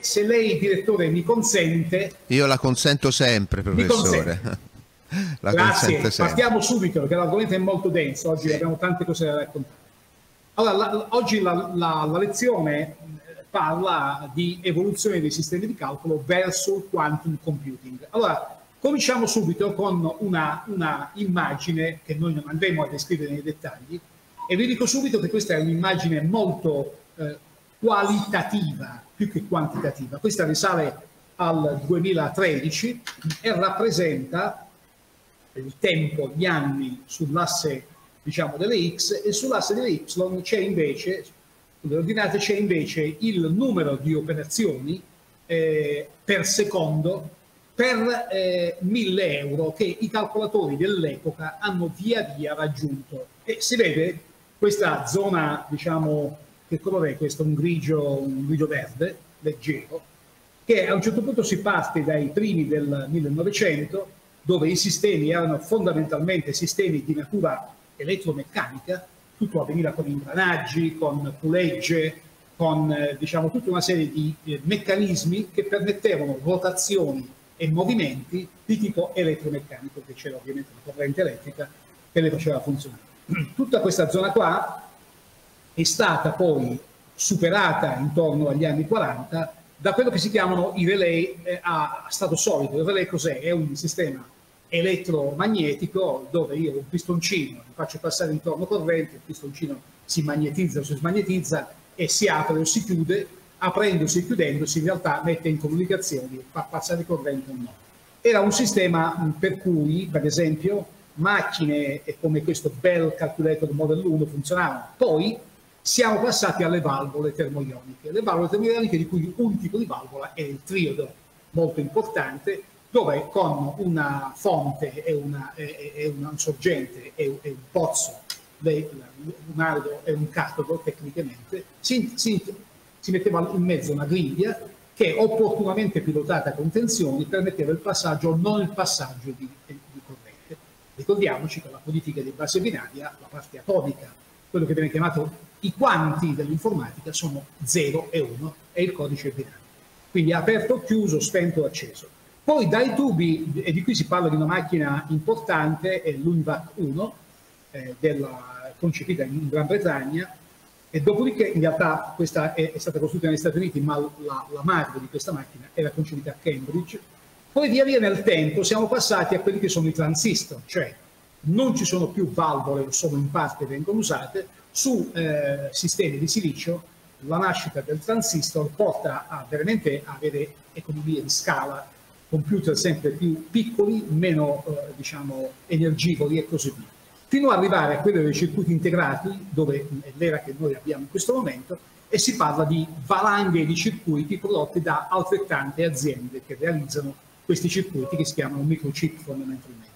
se lei, direttore, mi consente... Io la consento sempre, professore. la Grazie, sempre. partiamo subito perché l'argomento è molto denso, oggi sì. abbiamo tante cose da raccontare. Allora, la, oggi la, la, la, lezione parla di evoluzione dei sistemi di calcolo verso il quantum computing. Allora, cominciamo subito con una, una immagine che noi non andremo a descrivere nei dettagli e vi dico subito che questa è un'immagine molto eh, qualitativa più che quantitativa. Questa risale al 2013 e rappresenta il tempo, gli anni sull'asse diciamo, delle x e sull'asse delle y c'è invece, sulle ordinate c'è invece il numero di operazioni eh, per secondo per eh, 1000 euro che i calcolatori dell'epoca hanno via via raggiunto. E si vede questa zona, diciamo, che colore è questo? Un grigio, un grigio verde, leggero, che a un certo punto si parte dai primi del 1900, dove i sistemi erano fondamentalmente sistemi di natura elettromeccanica, tutto avveniva con ingranaggi, con pulegge, con eh, diciamo, tutta una serie di eh, meccanismi che permettevano rotazioni e movimenti di tipo elettromeccanico, che c'era ovviamente la corrente elettrica che le faceva funzionare. Tutta questa zona qua è stata poi superata intorno agli anni 40 da quello che si chiamano i relay eh, a stato solido. Il relay cos'è? È un sistema elettromagnetico dove io un pistoncino mi faccio passare intorno corrente, il pistoncino si magnetizza o si smagnetizza e si apre o si chiude, aprendosi e chiudendosi in realtà mette in comunicazione, fa passare corrente o no. Era un sistema per cui, per esempio, macchine come questo Bell Calculator Model 1 funzionavano. Poi siamo passati alle valvole termoioniche. Le valvole termoioniche di cui un tipo di valvola è il triodo, molto importante, dove con una fonte e una, e, e una sorgente e, e, un pozzo, un ardo e un catodo tecnicamente, si, si, si metteva in mezzo una griglia che opportunamente pilotata con tensioni permetteva il passaggio o non il passaggio di, di corrente. Ricordiamoci che la politica di base binaria, la parte atomica, quello che viene chiamato i quanti dell'informatica sono 0 e 1 e il codice binario. Quindi aperto, chiuso, spento, acceso. Poi dai tubi, e di qui si parla di una macchina importante, è l'UNVAC 1, eh, della, concepita in Gran Bretagna, e dopodiché in realtà questa è, è stata costruita negli Stati Uniti, ma la, la madre di questa macchina era concepita a Cambridge. Poi via via nel tempo siamo passati a quelli che sono i transistor, cioè non ci sono più valvole o solo in parte vengono usate, su eh, sistemi di silicio la nascita del transistor porta a veramente avere economie di scala, computer sempre più piccoli, meno eh, diciamo, energivori e così via, fino ad arrivare a quello dei circuiti integrati, dove è l'era che noi abbiamo in questo momento, e si parla di valanghe di circuiti prodotti da altrettante aziende che realizzano questi circuiti che si chiamano microchip fondamentalmente.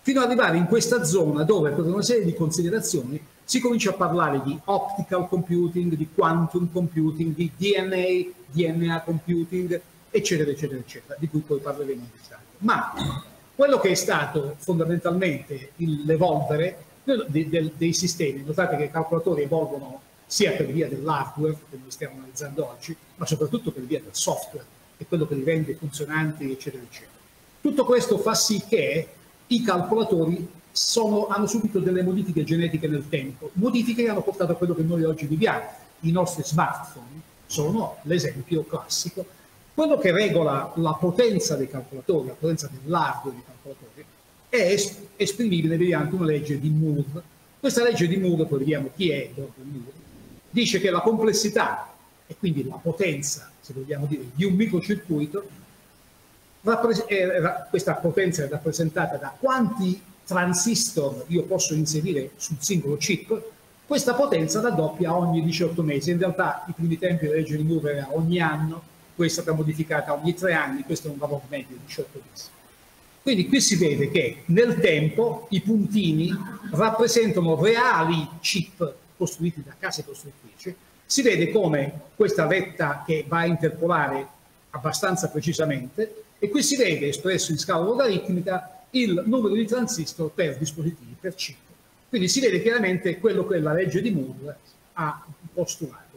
Fino ad arrivare in questa zona dove per una serie di considerazioni si comincia a parlare di optical computing, di quantum computing, di DNA, DNA computing, eccetera, eccetera, eccetera, di cui poi parleremo in dettaglio. Ma quello che è stato fondamentalmente l'evolvere dei, sistemi, notate che i calcolatori evolvono sia per via dell'hardware, che noi stiamo analizzando oggi, ma soprattutto per via del software, che è quello che li rende funzionanti, eccetera, eccetera. Tutto questo fa sì che i calcolatori sono, hanno subito delle modifiche genetiche nel tempo, modifiche che hanno portato a quello che noi oggi viviamo. I nostri smartphone sono l'esempio classico. Quello che regola la potenza dei calcolatori, la potenza dell'hardware dei calcolatori, è esprimibile mediante una legge di Moore. Questa legge di Moore, poi vediamo chi è Moore, dice che la complessità e quindi la potenza, se vogliamo dire, di un microcircuito, questa potenza è rappresentata da quanti transistor io posso inserire sul singolo chip, questa potenza raddoppia ogni 18 mesi. In realtà i primi tempi la legge di Moore era ogni anno, questa è stata modificata ogni tre anni, questo è un valore medio di 18 mesi. Quindi qui si vede che nel tempo i puntini rappresentano reali chip costruiti da case costruttrici, si vede come questa vetta che va a interpolare abbastanza precisamente e qui si vede espresso in scala logaritmica il numero di transistor per dispositivi, per chip. Quindi si vede chiaramente quello che la legge di Moore ha postulato.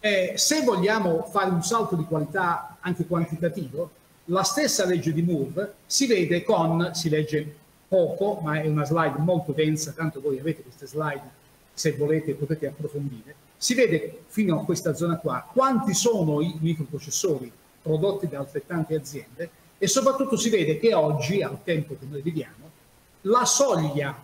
Eh, se vogliamo fare un salto di qualità anche quantitativo, la stessa legge di Moore si vede con, si legge poco, ma è una slide molto densa, tanto voi avete queste slide, se volete potete approfondire, si vede fino a questa zona qua quanti sono i microprocessori prodotti da altrettante aziende e soprattutto si vede che oggi, al tempo che noi viviamo, la soglia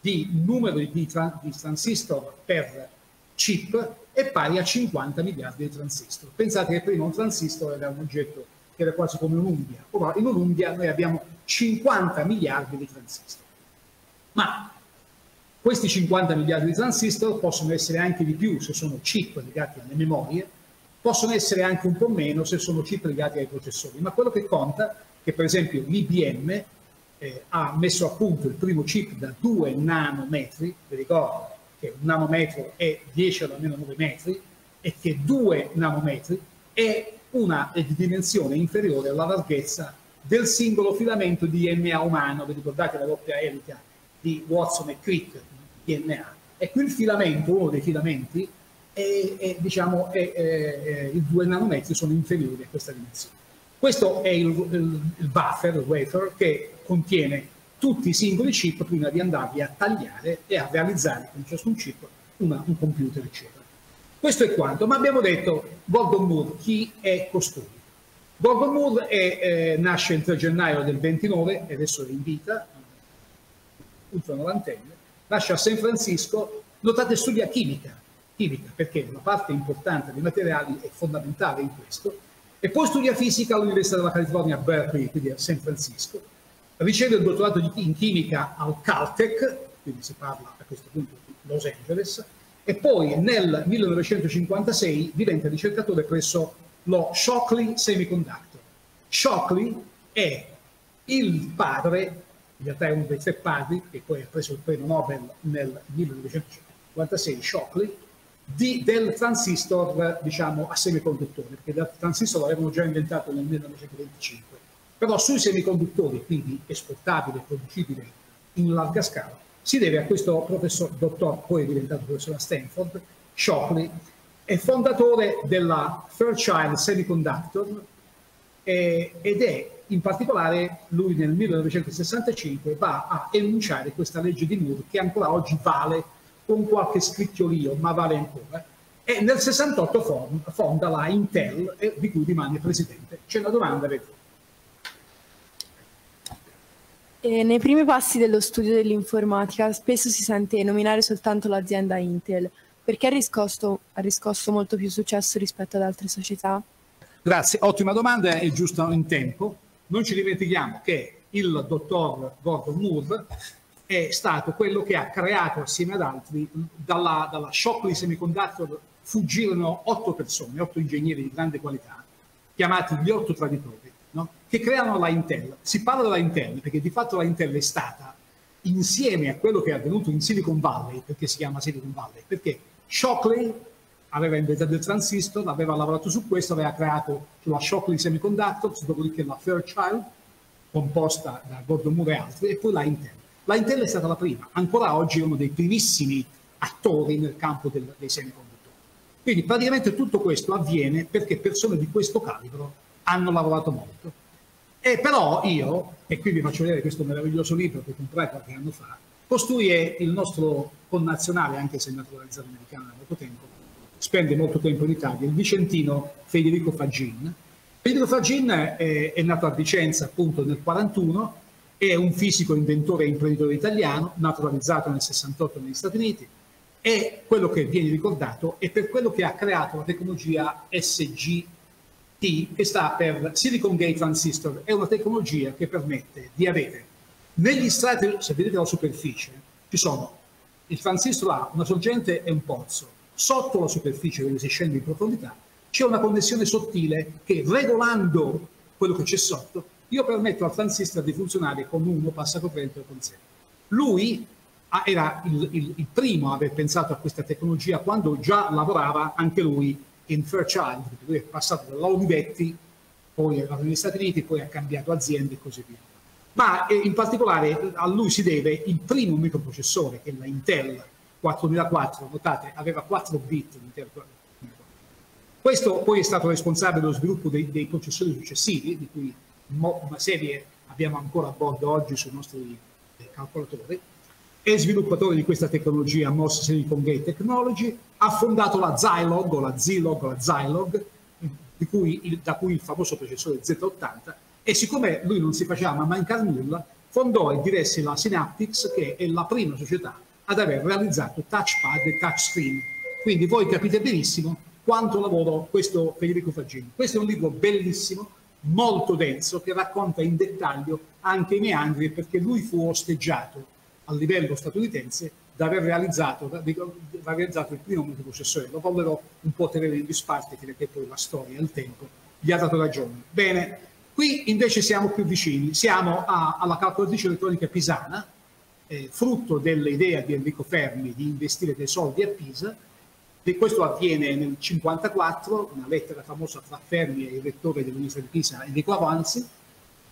di numero di, tra di transistor per chip è pari a 50 miliardi di transistor. Pensate che prima un transistor era un oggetto che era quasi come un'unghia, ora in un'unghia noi abbiamo 50 miliardi di transistor. Ma questi 50 miliardi di transistor possono essere anche di più se sono chip legati alle memorie, possono essere anche un po' meno se sono chip legati ai processori, ma quello che conta è che per esempio l'IBM eh, ha messo a punto il primo chip da 2 nanometri, vi ricordo che un nanometro è 10 alla meno 9 metri e che 2 nanometri è una dimensione inferiore alla larghezza del singolo filamento di DNA umano, vi ricordate la doppia elica di Watson e Crick, DNA. E qui il filamento, uno dei filamenti, è, è, diciamo, è, i 2 nanometri sono inferiori a questa dimensione. Questo è il, il, il buffer, il wafer, che contiene tutti i singoli chip prima di andarli a tagliare e a realizzare con ciascun chip una, un computer, eccetera. Questo è quanto, ma abbiamo detto Gordon Moore, chi è costui? Gordon Moore è, eh, nasce il 3 gennaio del 29, e adesso è in vita, ultra novantenne, nasce a San Francisco, notate studia chimica, chimica perché una parte importante dei materiali è fondamentale in questo, e poi studia fisica all'Università della California a Berkeley, quindi a San Francisco, riceve il dottorato in chimica al Caltech, quindi si parla a questo punto di Los Angeles, e poi nel 1956 diventa ricercatore presso lo Shockley Semiconductor. Shockley è il padre, in realtà è uno dei tre padri, che poi ha preso il premio Nobel nel 1956, Shockley, di, del transistor diciamo, a semiconduttore, perché il transistor l'avevano già inventato nel 1925. Però sui semiconduttori, quindi esportabile e producibile in larga scala, si deve a questo professor, dottor, poi diventato professore a Stanford, Shockley, è fondatore della Fairchild Semiconductor eh, ed è in particolare lui nel 1965 va a enunciare questa legge di Moore che ancora oggi vale con qualche scricchiolio, ma vale ancora. E nel 68 fonda la Intel, di cui rimane presidente. C'è una domanda, vedo. E nei primi passi dello studio dell'informatica spesso si sente nominare soltanto l'azienda Intel. Perché ha riscosso, ha riscosso molto più successo rispetto ad altre società? Grazie, ottima domanda e giusto in tempo. Non ci dimentichiamo che il dottor Gordon Moore è stato quello che ha creato assieme ad altri, dalla, dalla Shockley Semiconductor fuggirono otto persone, otto ingegneri di grande qualità, chiamati gli otto traditori no? che creano la Intel. Si parla della Intel perché di fatto la Intel è stata insieme a quello che è avvenuto in Silicon Valley, perché si chiama Silicon Valley, perché Shockley aveva inventato il transistor, aveva lavorato su questo, aveva creato la Shockley Semiconductor, dopodiché la Fairchild, composta da Gordon Moore e altri, e poi la Intel. La Intel è stata la prima, ancora oggi è uno dei primissimi attori nel campo del, dei semiconduttori. Quindi praticamente tutto questo avviene perché persone di questo calibro hanno lavorato molto. E però io, e qui vi faccio vedere questo meraviglioso libro che comprai qualche anno fa, costui è il nostro connazionale, anche se naturalizzato americano da molto tempo, spende molto tempo in Italia, il vicentino Federico Fagin. Federico Fagin è, è nato a Vicenza appunto nel 1941, è un fisico, inventore e imprenditore italiano, naturalizzato nel 68 negli Stati Uniti, è quello che viene ricordato e per quello che ha creato la tecnologia SG T, che sta per Silicon Gate Transistor, è una tecnologia che permette di avere negli strati, se vedete la superficie, ci sono il transistor ha una sorgente e un pozzo. Sotto la superficie, dove si scende in profondità, c'è una connessione sottile che regolando quello che c'è sotto, io permetto al transistor di funzionare con uno passacorrente o con zero. Lui era il, il, il primo a aver pensato a questa tecnologia quando già lavorava anche lui in Fairchild, perché lui è passato dall'Olivetti, poi è andato negli Stati Uniti, poi ha cambiato aziende e così via. Ma eh, in particolare a lui si deve il primo microprocessore, che è la Intel 4004, notate, aveva 4 bit, Questo poi è stato responsabile dello sviluppo dei, dei processori successivi, di cui una serie abbiamo ancora a bordo oggi sui nostri eh, calcolatori. È sviluppatore di questa tecnologia MOS Silicon Gate Technology, ha fondato la Zilog o la Zilog la Zilog, cui, da cui il famoso processore Z80, e siccome lui non si faceva ma mancare nulla, fondò e diresse la Synaptics, che è la prima società ad aver realizzato touchpad e touchscreen. Quindi voi capite benissimo quanto lavoro questo Federico Faggini. Questo è un libro bellissimo, molto denso, che racconta in dettaglio anche i meandri, perché lui fu osteggiato a livello statunitense da aver realizzato, da realizzato il primo microprocessore. Lo voglio un po' tenere in disparte, perché poi la storia il tempo gli ha dato ragione. Bene, qui invece siamo più vicini, siamo a, alla calcolatrice elettronica pisana, eh, frutto dell'idea di Enrico Fermi di investire dei soldi a Pisa, e questo avviene nel 1954, una lettera famosa tra Fermi e il rettore dell'Università di Pisa, Enrico Avanzi,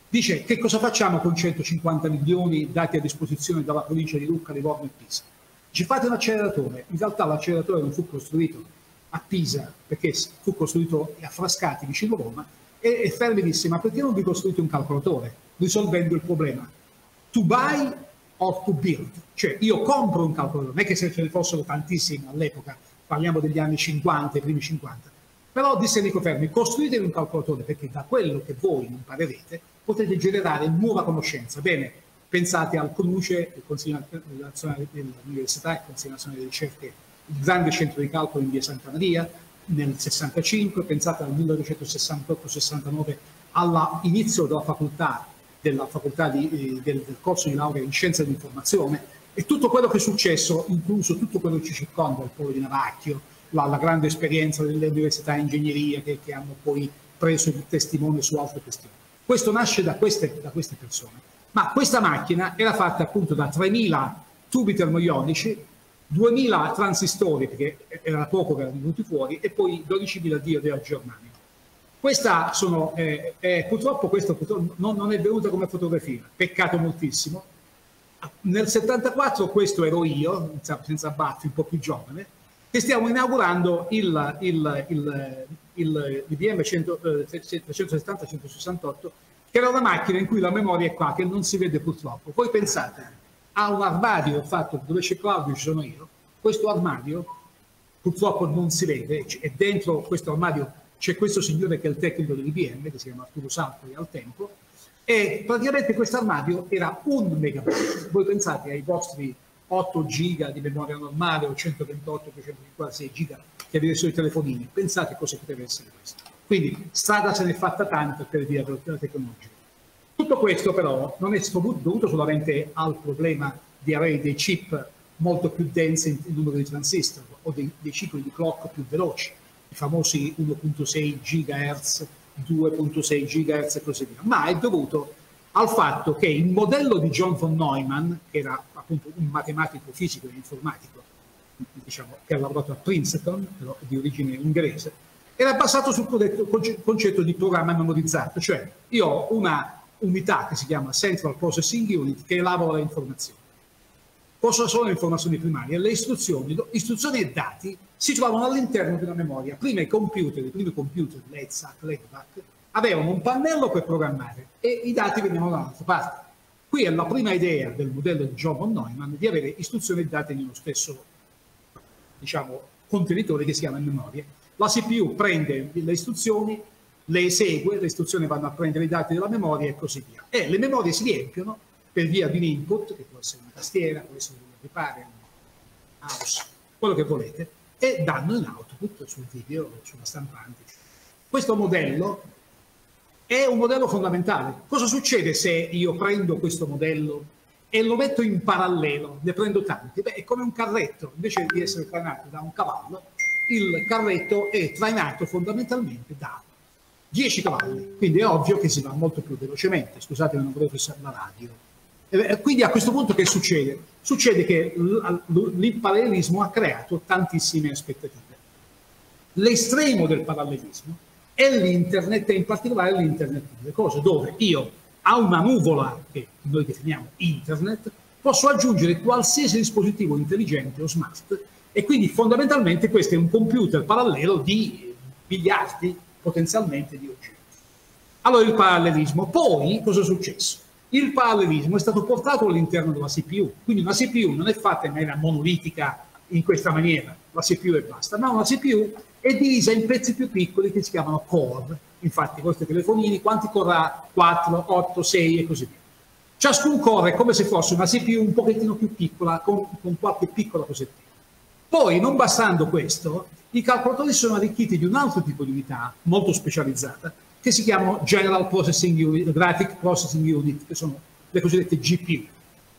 dice che cosa facciamo con 150 milioni dati a disposizione dalla provincia di Lucca, Livorno e Pisa. Ci fate un acceleratore. In realtà l'acceleratore non fu costruito a Pisa perché fu costruito a Frascati, vicino Roma, e, e Fermi disse ma perché non vi costruite un calcolatore risolvendo il problema? To buy or to build. Cioè io compro un calcolatore, non è che se ce ne fossero tantissimi all'epoca, parliamo degli anni 50, i primi 50. Però disse Enrico Fermi, costruitevi un calcolatore perché da quello che voi imparerete potete generare nuova conoscenza. Bene, pensate al CNUCE, il Consiglio nazionale dell'Università, il Consiglio nazionale delle ricerche, il grande centro di calcolo in via Santa Maria, nel 65, pensate al 1968-69 all'inizio della facoltà, della facoltà di, eh, del, del corso di laurea in scienza dell'informazione, e tutto quello che è successo, incluso tutto quello che ci circonda, il polo di Navacchio, la, la grande esperienza delle università di ingegneria che, che, hanno poi preso il testimone su altre questioni. Questo nasce da queste, da queste persone. Ma questa macchina era fatta appunto da 3.000 tubi termoionici, 2.000 transistori, perché era poco che erano venuti fuori, e poi 12.000 diode al germanio. Questa sono, eh, eh, purtroppo purtroppo non, non, è venuta come fotografia, peccato moltissimo, nel 74 questo ero io, senza baffi, un po' più giovane, che stiamo inaugurando il, il, il, il IBM 370-168, che era una macchina in cui la memoria è qua, che non si vede purtroppo. Poi pensate a un armadio fatto dove c'è Claudio, ci sono io, questo armadio purtroppo non si vede, e dentro questo armadio c'è questo signore che è il tecnico dell'IBM, che si chiama Arturo Salpoli al tempo, e praticamente questo armadio era un megabyte. Voi pensate ai vostri 8 giga di memoria normale o 128, 256 giga che avete sui telefonini, pensate cosa poteva essere questo. Quindi strada se n'è fatta tanta per via della tecnologia. Tutto questo però non è dovuto solamente al problema di avere dei chip molto più densi in numero di transistor o dei, dei cicli di clock più veloci, i famosi 1.6 GHz 2.6 GHz e così via, ma è dovuto al fatto che il modello di John von Neumann, che era appunto un matematico fisico e informatico, diciamo, che ha lavorato a Princeton, di origine inglese, era basato sul concetto di programma memorizzato, cioè io ho una unità che si chiama Central Processing Unit che elabora le informazioni. Cosa sono le informazioni primarie? Le istruzioni, istruzioni e dati si trovano all'interno una memoria. Prima i computer, i primi computer, l'ETSAC, l'EDVAC, avevano un pannello per programmare e i dati venivano da un'altra parte. Qui è la prima idea del modello di John von Neumann di avere istruzioni e dati nello stesso diciamo, contenitore che si chiama memoria. La CPU prende le istruzioni, le esegue, le istruzioni vanno a prendere i dati della memoria e così via. E le memorie si riempiono per via di un input, che può essere una tastiera, può essere un ripare, un mouse, quello che volete, e danno in output sul video, sulla stampante. Questo modello è un modello fondamentale. Cosa succede se io prendo questo modello e lo metto in parallelo, ne prendo tanti? Beh, è come un carretto, invece di essere trainato da un cavallo, il carretto è trainato fondamentalmente da 10 cavalli, quindi è ovvio che si va molto più velocemente. Scusate, non volevo fissare la radio eh, quindi a questo punto che succede? Succede che il parallelismo ha creato tantissime aspettative. L'estremo del parallelismo è l'internet e in particolare l'internet delle cose, dove io a una nuvola, che noi definiamo internet, posso aggiungere qualsiasi dispositivo intelligente o smart e quindi fondamentalmente questo è un computer parallelo di miliardi potenzialmente di oggetti. Allora il parallelismo. Poi cosa è successo? Il parallelismo è stato portato all'interno della CPU, quindi una CPU non è fatta in maniera monolitica in questa maniera, la CPU e basta, ma una CPU è divisa in pezzi più piccoli che si chiamano core. Infatti questi telefonini, quanti core ha? 4, 8, 6 e così via. Ciascun core è come se fosse una CPU un pochettino più piccola, con, con qualche piccola cosettina. Poi, non bastando questo, i calcolatori sono arricchiti di un altro tipo di unità molto specializzata, che si chiamano General Processing Unit, Graphic Processing Unit, che sono le cosiddette GPU,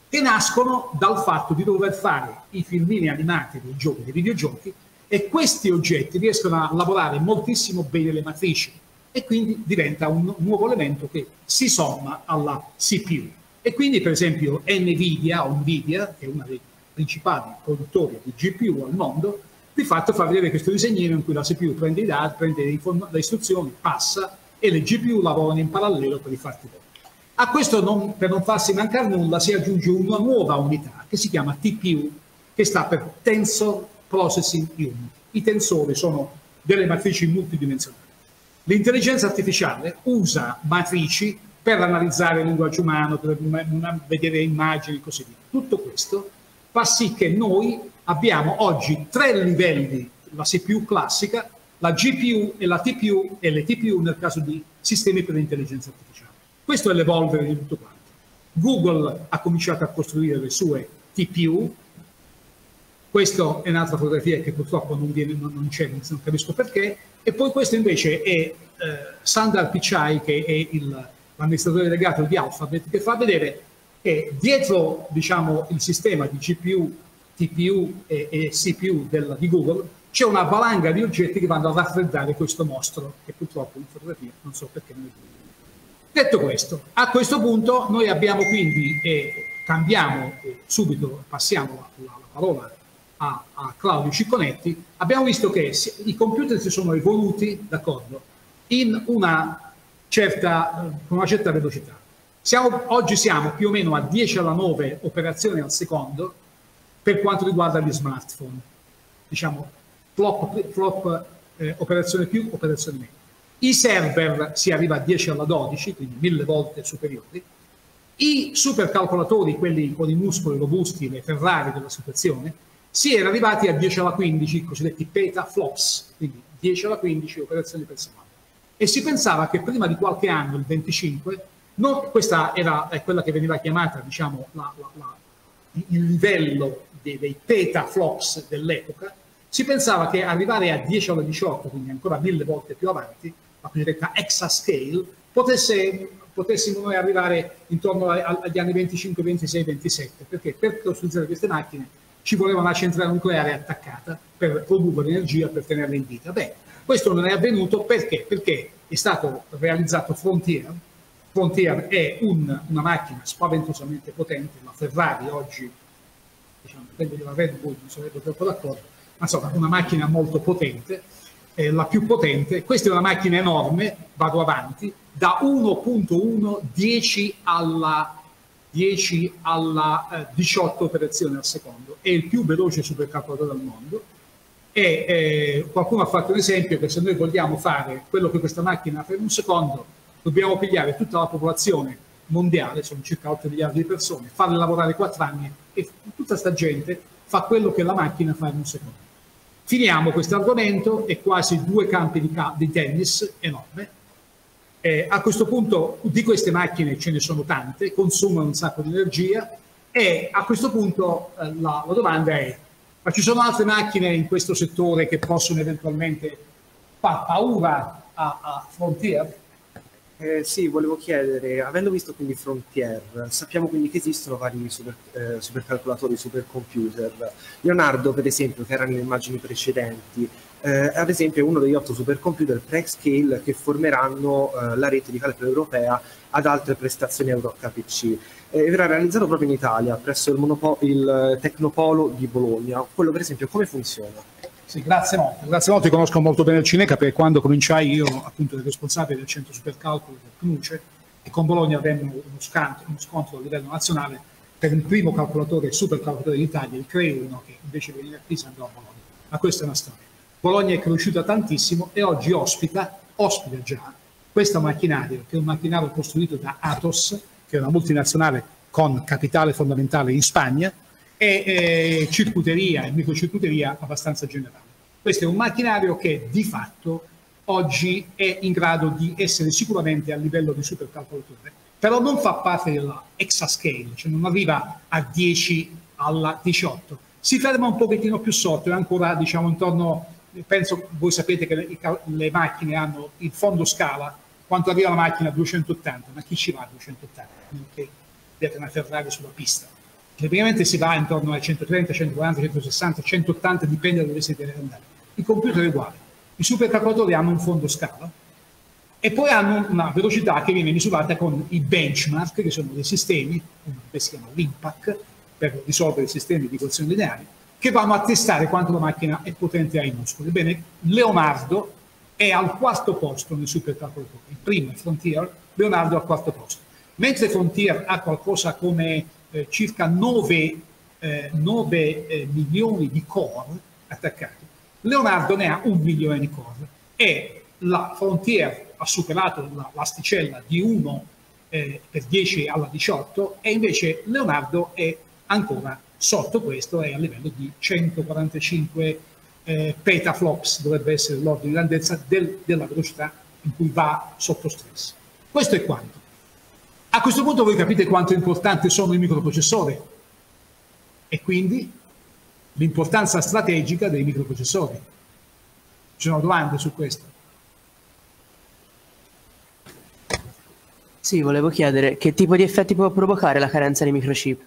che nascono dal fatto di dover fare i filmini animati dei giochi, dei videogiochi, e questi oggetti riescono a lavorare moltissimo bene le matrici e quindi diventa un nuovo elemento che si somma alla CPU. E quindi per esempio Nvidia o Nvidia, che è una dei principali produttori di GPU al mondo, di fatto fa vedere questo disegnino in cui la CPU prende i dati, prende le, le istruzioni, passa e le GPU lavorano in parallelo per i fatti loro. A questo, non, per non farsi mancare nulla, si aggiunge una nuova unità che si chiama TPU, che sta per Tensor Processing Unit. I tensori sono delle matrici multidimensionali. L'intelligenza artificiale usa matrici per analizzare il linguaggio umano, per vedere immagini e così via. Tutto questo fa sì che noi abbiamo oggi tre livelli, la CPU classica, la GPU e la TPU e le TPU nel caso di sistemi per l'intelligenza artificiale. Questo è l'evolvere di tutto quanto. Google ha cominciato a costruire le sue TPU, questa è un'altra fotografia che purtroppo non, viene, non c'è, non capisco perché, e poi questo invece è eh, Sundar Pichai, che è l'amministratore delegato di Alphabet, che fa vedere che dietro diciamo, il sistema di GPU, TPU e, e CPU del, di Google c'è una valanga di oggetti che vanno a raffreddare questo mostro, che purtroppo in fotografia non so perché non è più. Detto questo, a questo punto noi abbiamo quindi, eh, cambiamo eh, subito, passiamo la, la parola a, a, Claudio Cicconetti, abbiamo visto che i computer si sono evoluti, d'accordo, in una certa, con una certa velocità. Siamo, oggi siamo più o meno a 10 alla 9 operazioni al secondo per quanto riguarda gli smartphone. Diciamo, flop, flop eh, operazione più, operazione meno. I server si arriva a 10 alla 12, quindi mille volte superiori. I supercalcolatori, quelli con i muscoli robusti, le Ferrari della situazione, si era arrivati a 10 alla 15, i cosiddetti petaflops, quindi 10 alla 15 operazioni per secondo. E si pensava che prima di qualche anno, il 25, non, questa era quella che veniva chiamata diciamo, la, la, la, il livello dei, dei petaflops dell'epoca, si pensava che arrivare a 10 alla 18, quindi ancora mille volte più avanti, la cosiddetta exascale, potesse, potessimo noi arrivare intorno agli anni 25, 26, 27, perché per costruire queste macchine ci voleva una centrale nucleare attaccata per produrre energia per tenerla in vita. Beh, questo non è avvenuto perché? Perché è stato realizzato Frontier. Frontier è un, una macchina spaventosamente potente, la Ferrari oggi, diciamo, prende la Red Bull, non sarebbe troppo d'accordo, insomma una macchina molto potente, eh, la più potente, questa è una macchina enorme, vado avanti, da 1.1 10 alla 10 alla eh, 18 operazioni al secondo, è il più veloce supercalcolatore al mondo. E eh, qualcuno ha fatto un esempio che se noi vogliamo fare quello che questa macchina fa in un secondo, dobbiamo pigliare tutta la popolazione mondiale, sono circa 8 miliardi di persone, farle lavorare 4 anni e tutta questa gente fa quello che la macchina fa in un secondo. Finiamo questo argomento, è quasi due campi di, di tennis enorme. Eh, a questo punto di queste macchine ce ne sono tante, consumano un sacco di energia e a questo punto eh, la, la, domanda è, ma ci sono altre macchine in questo settore che possono eventualmente far paura a, a Frontier? Eh, sì, volevo chiedere, avendo visto quindi Frontier, sappiamo quindi che esistono vari super, eh, supercalcolatori, supercomputer. Leonardo, per esempio, che era nelle immagini precedenti, eh, ad esempio è uno degli otto supercomputer pre-scale che formeranno eh, la rete di calcolo europea ad altre prestazioni EuroHPC. E verrà realizzato proprio in Italia, presso il, il Tecnopolo di Bologna. Quello, per esempio, come funziona? Sì, grazie molte. Grazie molte, conosco molto bene il Cineca perché quando cominciai io appunto ero responsabile del centro supercalcolo del CNUCE e con Bologna avevamo uno, uno scontro a livello nazionale per il primo calcolatore supercalcolatore d'Italia, il CRE 1, che invece veniva a Pisa andò a Bologna. Ma questa è una storia. Bologna è cresciuta tantissimo e oggi ospita, ospita già questo macchinario, che è un macchinario costruito da Atos, che è una multinazionale con capitale fondamentale in Spagna, e eh, circuiteria e microcircuiteria abbastanza generale. Questo è un macchinario che di fatto oggi è in grado di essere sicuramente a livello di supercalcolatore, però non fa parte della exascale, cioè non arriva a 10 alla 18. Si ferma un pochettino più sotto, è ancora diciamo intorno, penso voi sapete che le, macchine hanno il fondo scala, quanto arriva la macchina a 280, ma chi ci va a 280? Che vedete una Ferrari sulla pista. Tipicamente si va intorno ai 130, 140, 160, 180, dipende da dove siete andare. Il computer è uguale i supercalcolatori hanno un fondo scala e poi hanno una velocità che viene misurata con i benchmark, che sono dei sistemi, si chiama l'IMPAC, per risolvere i sistemi di equazioni lineari, che vanno a testare quanto la macchina è potente ai muscoli. Ebbene, Leonardo è al quarto posto nei supercalcolatori. Il primo è Frontier, Leonardo è al quarto posto. Mentre Frontier ha qualcosa come eh, circa 9, eh, 9 eh, milioni di core attaccati, Leonardo ne ha un milione di core e la Frontier ha superato l'asticella di 1 eh, per 10 alla 18 e invece Leonardo è ancora sotto questo, è a livello di 145 eh, petaflops, dovrebbe essere l'ordine di grandezza del, della velocità in cui va sotto stress. Questo è quanto. A questo punto voi capite quanto importanti sono i microprocessori e quindi l'importanza strategica dei microprocessori. Ci sono domande su questo? Sì, volevo chiedere che tipo di effetti può provocare la carenza di microchip?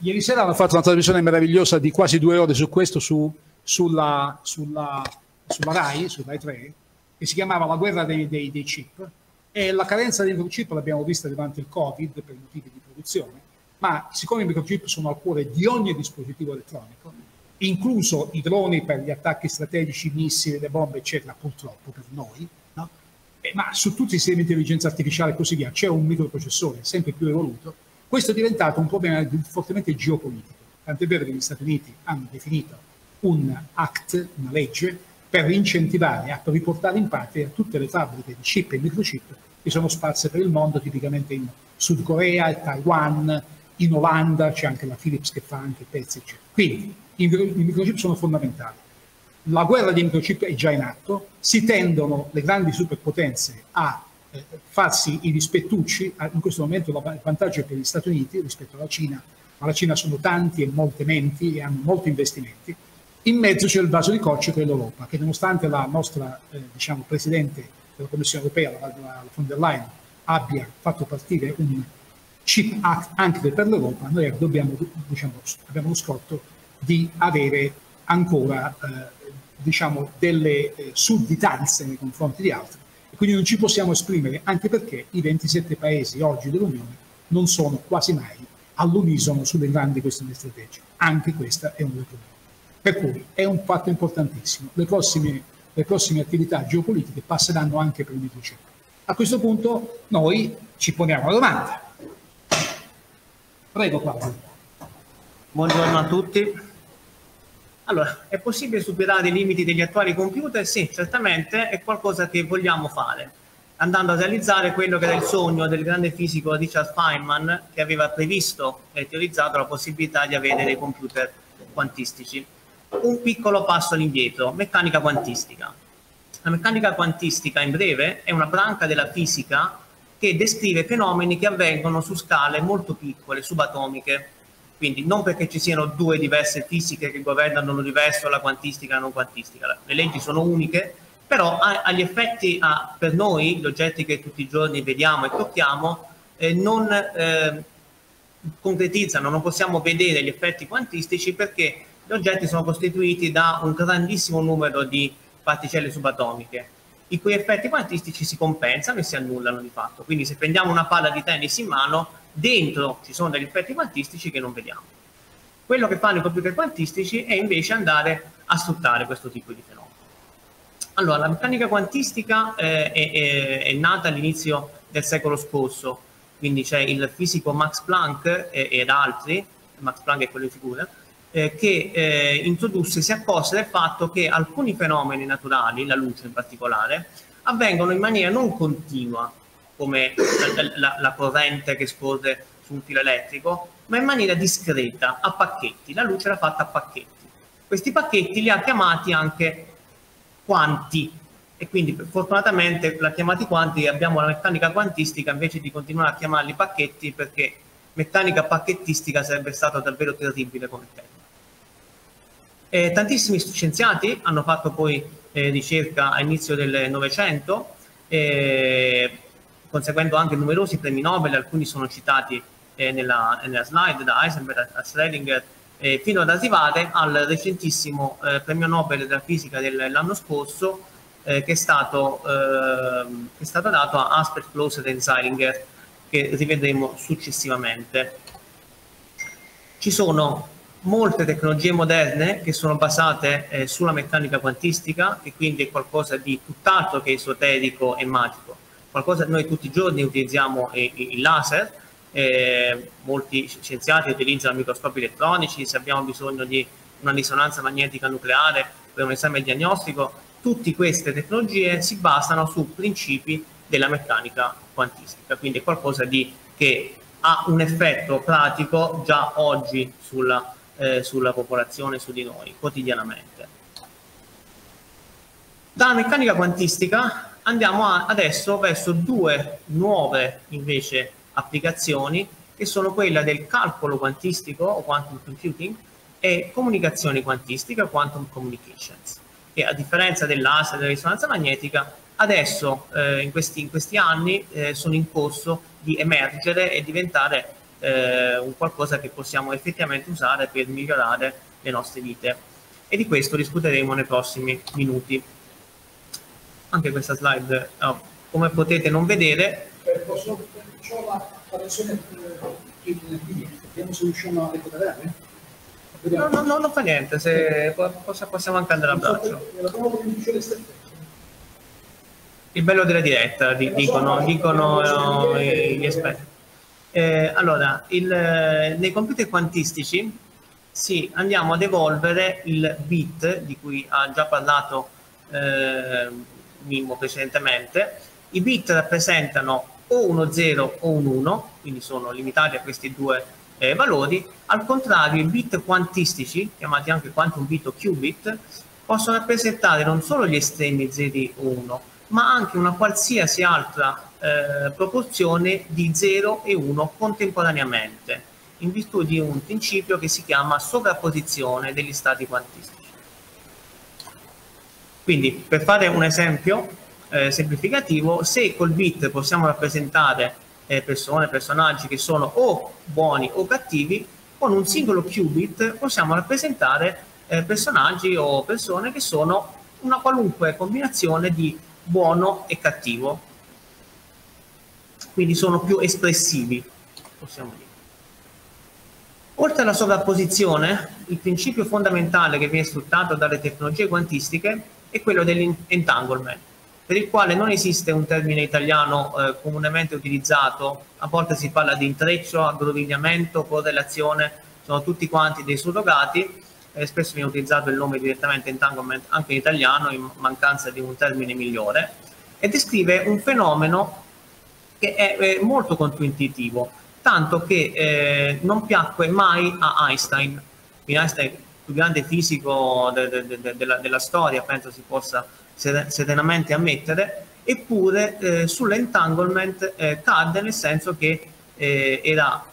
Ieri sera hanno fatto una trasmissione meravigliosa di quasi due ore su questo, su, sulla, sulla, sulla, RAI, su RAI 3, che si chiamava La guerra dei, dei, dei chip. E la carenza dei microchip l'abbiamo vista durante il Covid per motivi di produzione, ma siccome i microchip sono al cuore di ogni dispositivo elettronico, incluso i droni per gli attacchi strategici, missili, le bombe, eccetera, purtroppo per noi, no? eh, ma su tutti i sistemi di intelligenza artificiale e così via c'è un microprocessore sempre più evoluto, questo è diventato un problema fortemente geopolitico. Tant'è vero che gli Stati Uniti hanno definito un act, una legge, per incentivare a riportare in patria tutte le fabbriche di chip e microchip che sono sparse per il mondo, tipicamente in Sud Corea, Taiwan, in Olanda, c'è anche la Philips che fa anche pezzi, eccetera. Quindi i, microchip sono fondamentali. La guerra dei microchip è già in atto, si tendono le grandi superpotenze a eh, farsi i rispettucci, in questo momento il vantaggio è per gli Stati Uniti rispetto alla Cina, ma la Cina sono tanti e molte menti e hanno molti investimenti. In mezzo c'è il vaso di coccio che è l'Europa, che nonostante la nostra eh, diciamo, Presidente della Commissione Europea, la, la von der Leyen, abbia fatto partire un chip act anche per l'Europa, noi dobbiamo, diciamo, abbiamo lo scotto di avere ancora eh, diciamo, delle eh, sudditanze nei confronti di altri e quindi non ci possiamo esprimere anche perché i 27 paesi oggi dell'Unione non sono quasi mai all'unisono sulle grandi questioni strategiche. Anche questa è un dei problemi. Per cui è un fatto importantissimo. Le prossime, le prossime attività geopolitiche passeranno anche per il microchip. A questo punto noi ci poniamo la domanda. Prego Claudio. Buongiorno a tutti. Allora, è possibile superare i limiti degli attuali computer? Sì, certamente è qualcosa che vogliamo fare, andando a realizzare quello che era il sogno del grande fisico Richard Feynman, che aveva previsto e teorizzato la possibilità di avere dei computer quantistici. Un piccolo passo all'indietro, meccanica quantistica. La meccanica quantistica, in breve, è una branca della fisica che descrive fenomeni che avvengono su scale molto piccole, subatomiche, quindi non perché ci siano due diverse fisiche che governano l'universo, la quantistica e la non quantistica, le leggi sono uniche, però agli effetti a, per noi, gli oggetti che tutti i giorni vediamo e tocchiamo, eh, non eh, concretizzano, non possiamo vedere gli effetti quantistici perché gli oggetti sono costituiti da un grandissimo numero di particelle subatomiche i cui effetti quantistici si compensano e si annullano di fatto. Quindi se prendiamo una palla di tennis in mano, dentro ci sono degli effetti quantistici che non vediamo. Quello che fanno i computer quantistici è invece andare a sfruttare questo tipo di fenomeno. Allora, la meccanica quantistica eh, è, è, è, nata all'inizio del secolo scorso, quindi c'è il fisico Max Planck e, ed altri, Max Planck è quello di figura, eh, che eh, introdusse, si accorse del fatto che alcuni fenomeni naturali, la luce in particolare, avvengono in maniera non continua, come la, la, la corrente che scorre su un filo elettrico, ma in maniera discreta, a pacchetti. La luce era fatta a pacchetti. Questi pacchetti li ha chiamati anche quanti, e quindi fortunatamente l'ha chiamati quanti abbiamo la meccanica quantistica invece di continuare a chiamarli pacchetti perché meccanica pacchettistica sarebbe stato davvero terribile come termine. Eh, tantissimi scienziati hanno fatto poi eh, ricerca a inizio del Novecento, eh, conseguendo anche numerosi premi Nobel, alcuni sono citati eh, nella, nella, slide da Heisenberg a Schrödinger, eh, fino ad arrivare al recentissimo eh, premio Nobel della fisica dell'anno scorso, che è, stato, ehm, che, è stato, dato a Asper, Closer e Zeilinger, che rivedremo successivamente. Ci sono molte tecnologie moderne che sono basate eh, sulla meccanica quantistica e quindi è qualcosa di tutt'altro che esoterico e magico. Qualcosa che noi tutti i giorni utilizziamo il laser, eh, molti scienziati utilizzano microscopi elettronici, se abbiamo bisogno di una risonanza magnetica nucleare per un esame diagnostico, tutte queste tecnologie si basano su principi della meccanica quantistica, quindi è qualcosa di, che ha un effetto pratico già oggi sulla eh, sulla popolazione, su di noi, quotidianamente. Dalla meccanica quantistica andiamo a, adesso verso due nuove invece applicazioni che sono quella del calcolo quantistico o quantum computing e comunicazione quantistica, quantum communications, che a differenza del laser e della risonanza magnetica adesso eh, in, questi, in, questi, anni eh, sono in corso di emergere e diventare eh, un qualcosa che possiamo effettivamente usare per migliorare le nostre vite. E di questo discuteremo nei prossimi minuti. Anche questa slide, oh, come potete non vedere... Eh, posso, ho la, la versione eh, vediamo se riusciamo a recuperare. No, no, no, non fa niente, se, possiamo anche andare a braccio. Il bello della diretta, dicono, dicono eh, gli esperti. Eh, allora, il, eh, nei computer quantistici sì, andiamo ad evolvere il bit di cui ha già parlato eh, Mimmo precedentemente. I bit rappresentano o uno 0 o un 1, quindi sono limitati a questi due eh, valori. Al contrario, i bit quantistici, chiamati anche quantum bit o qubit, possono rappresentare non solo gli estremi 0 e 1, ma anche una qualsiasi altra eh, proporzione di 0 e 1 contemporaneamente, in virtù di un principio che si chiama sovrapposizione degli stati quantistici. Quindi, per fare un esempio eh, semplificativo, se col bit possiamo rappresentare eh, persone, personaggi che sono o buoni o cattivi, con un singolo qubit possiamo rappresentare eh, personaggi o persone che sono una qualunque combinazione di buono e cattivo. Quindi sono più espressivi, possiamo dire. Oltre alla sovrapposizione, il principio fondamentale che viene sfruttato dalle tecnologie quantistiche è quello dell'entanglement, per il quale non esiste un termine italiano eh, comunemente utilizzato, a volte si parla di intreccio, aggrovigliamento, correlazione, sono tutti quanti dei surrogati, eh, spesso viene utilizzato il nome direttamente entanglement anche in italiano in mancanza di un termine migliore e descrive un fenomeno che è, è molto controintuitivo tanto che eh, non piacque mai a Einstein. Einstein il più grande fisico de, de, de, della, della, storia penso si possa serenamente ammettere eppure eh, sull'entanglement eh, cadde nel senso che eh, era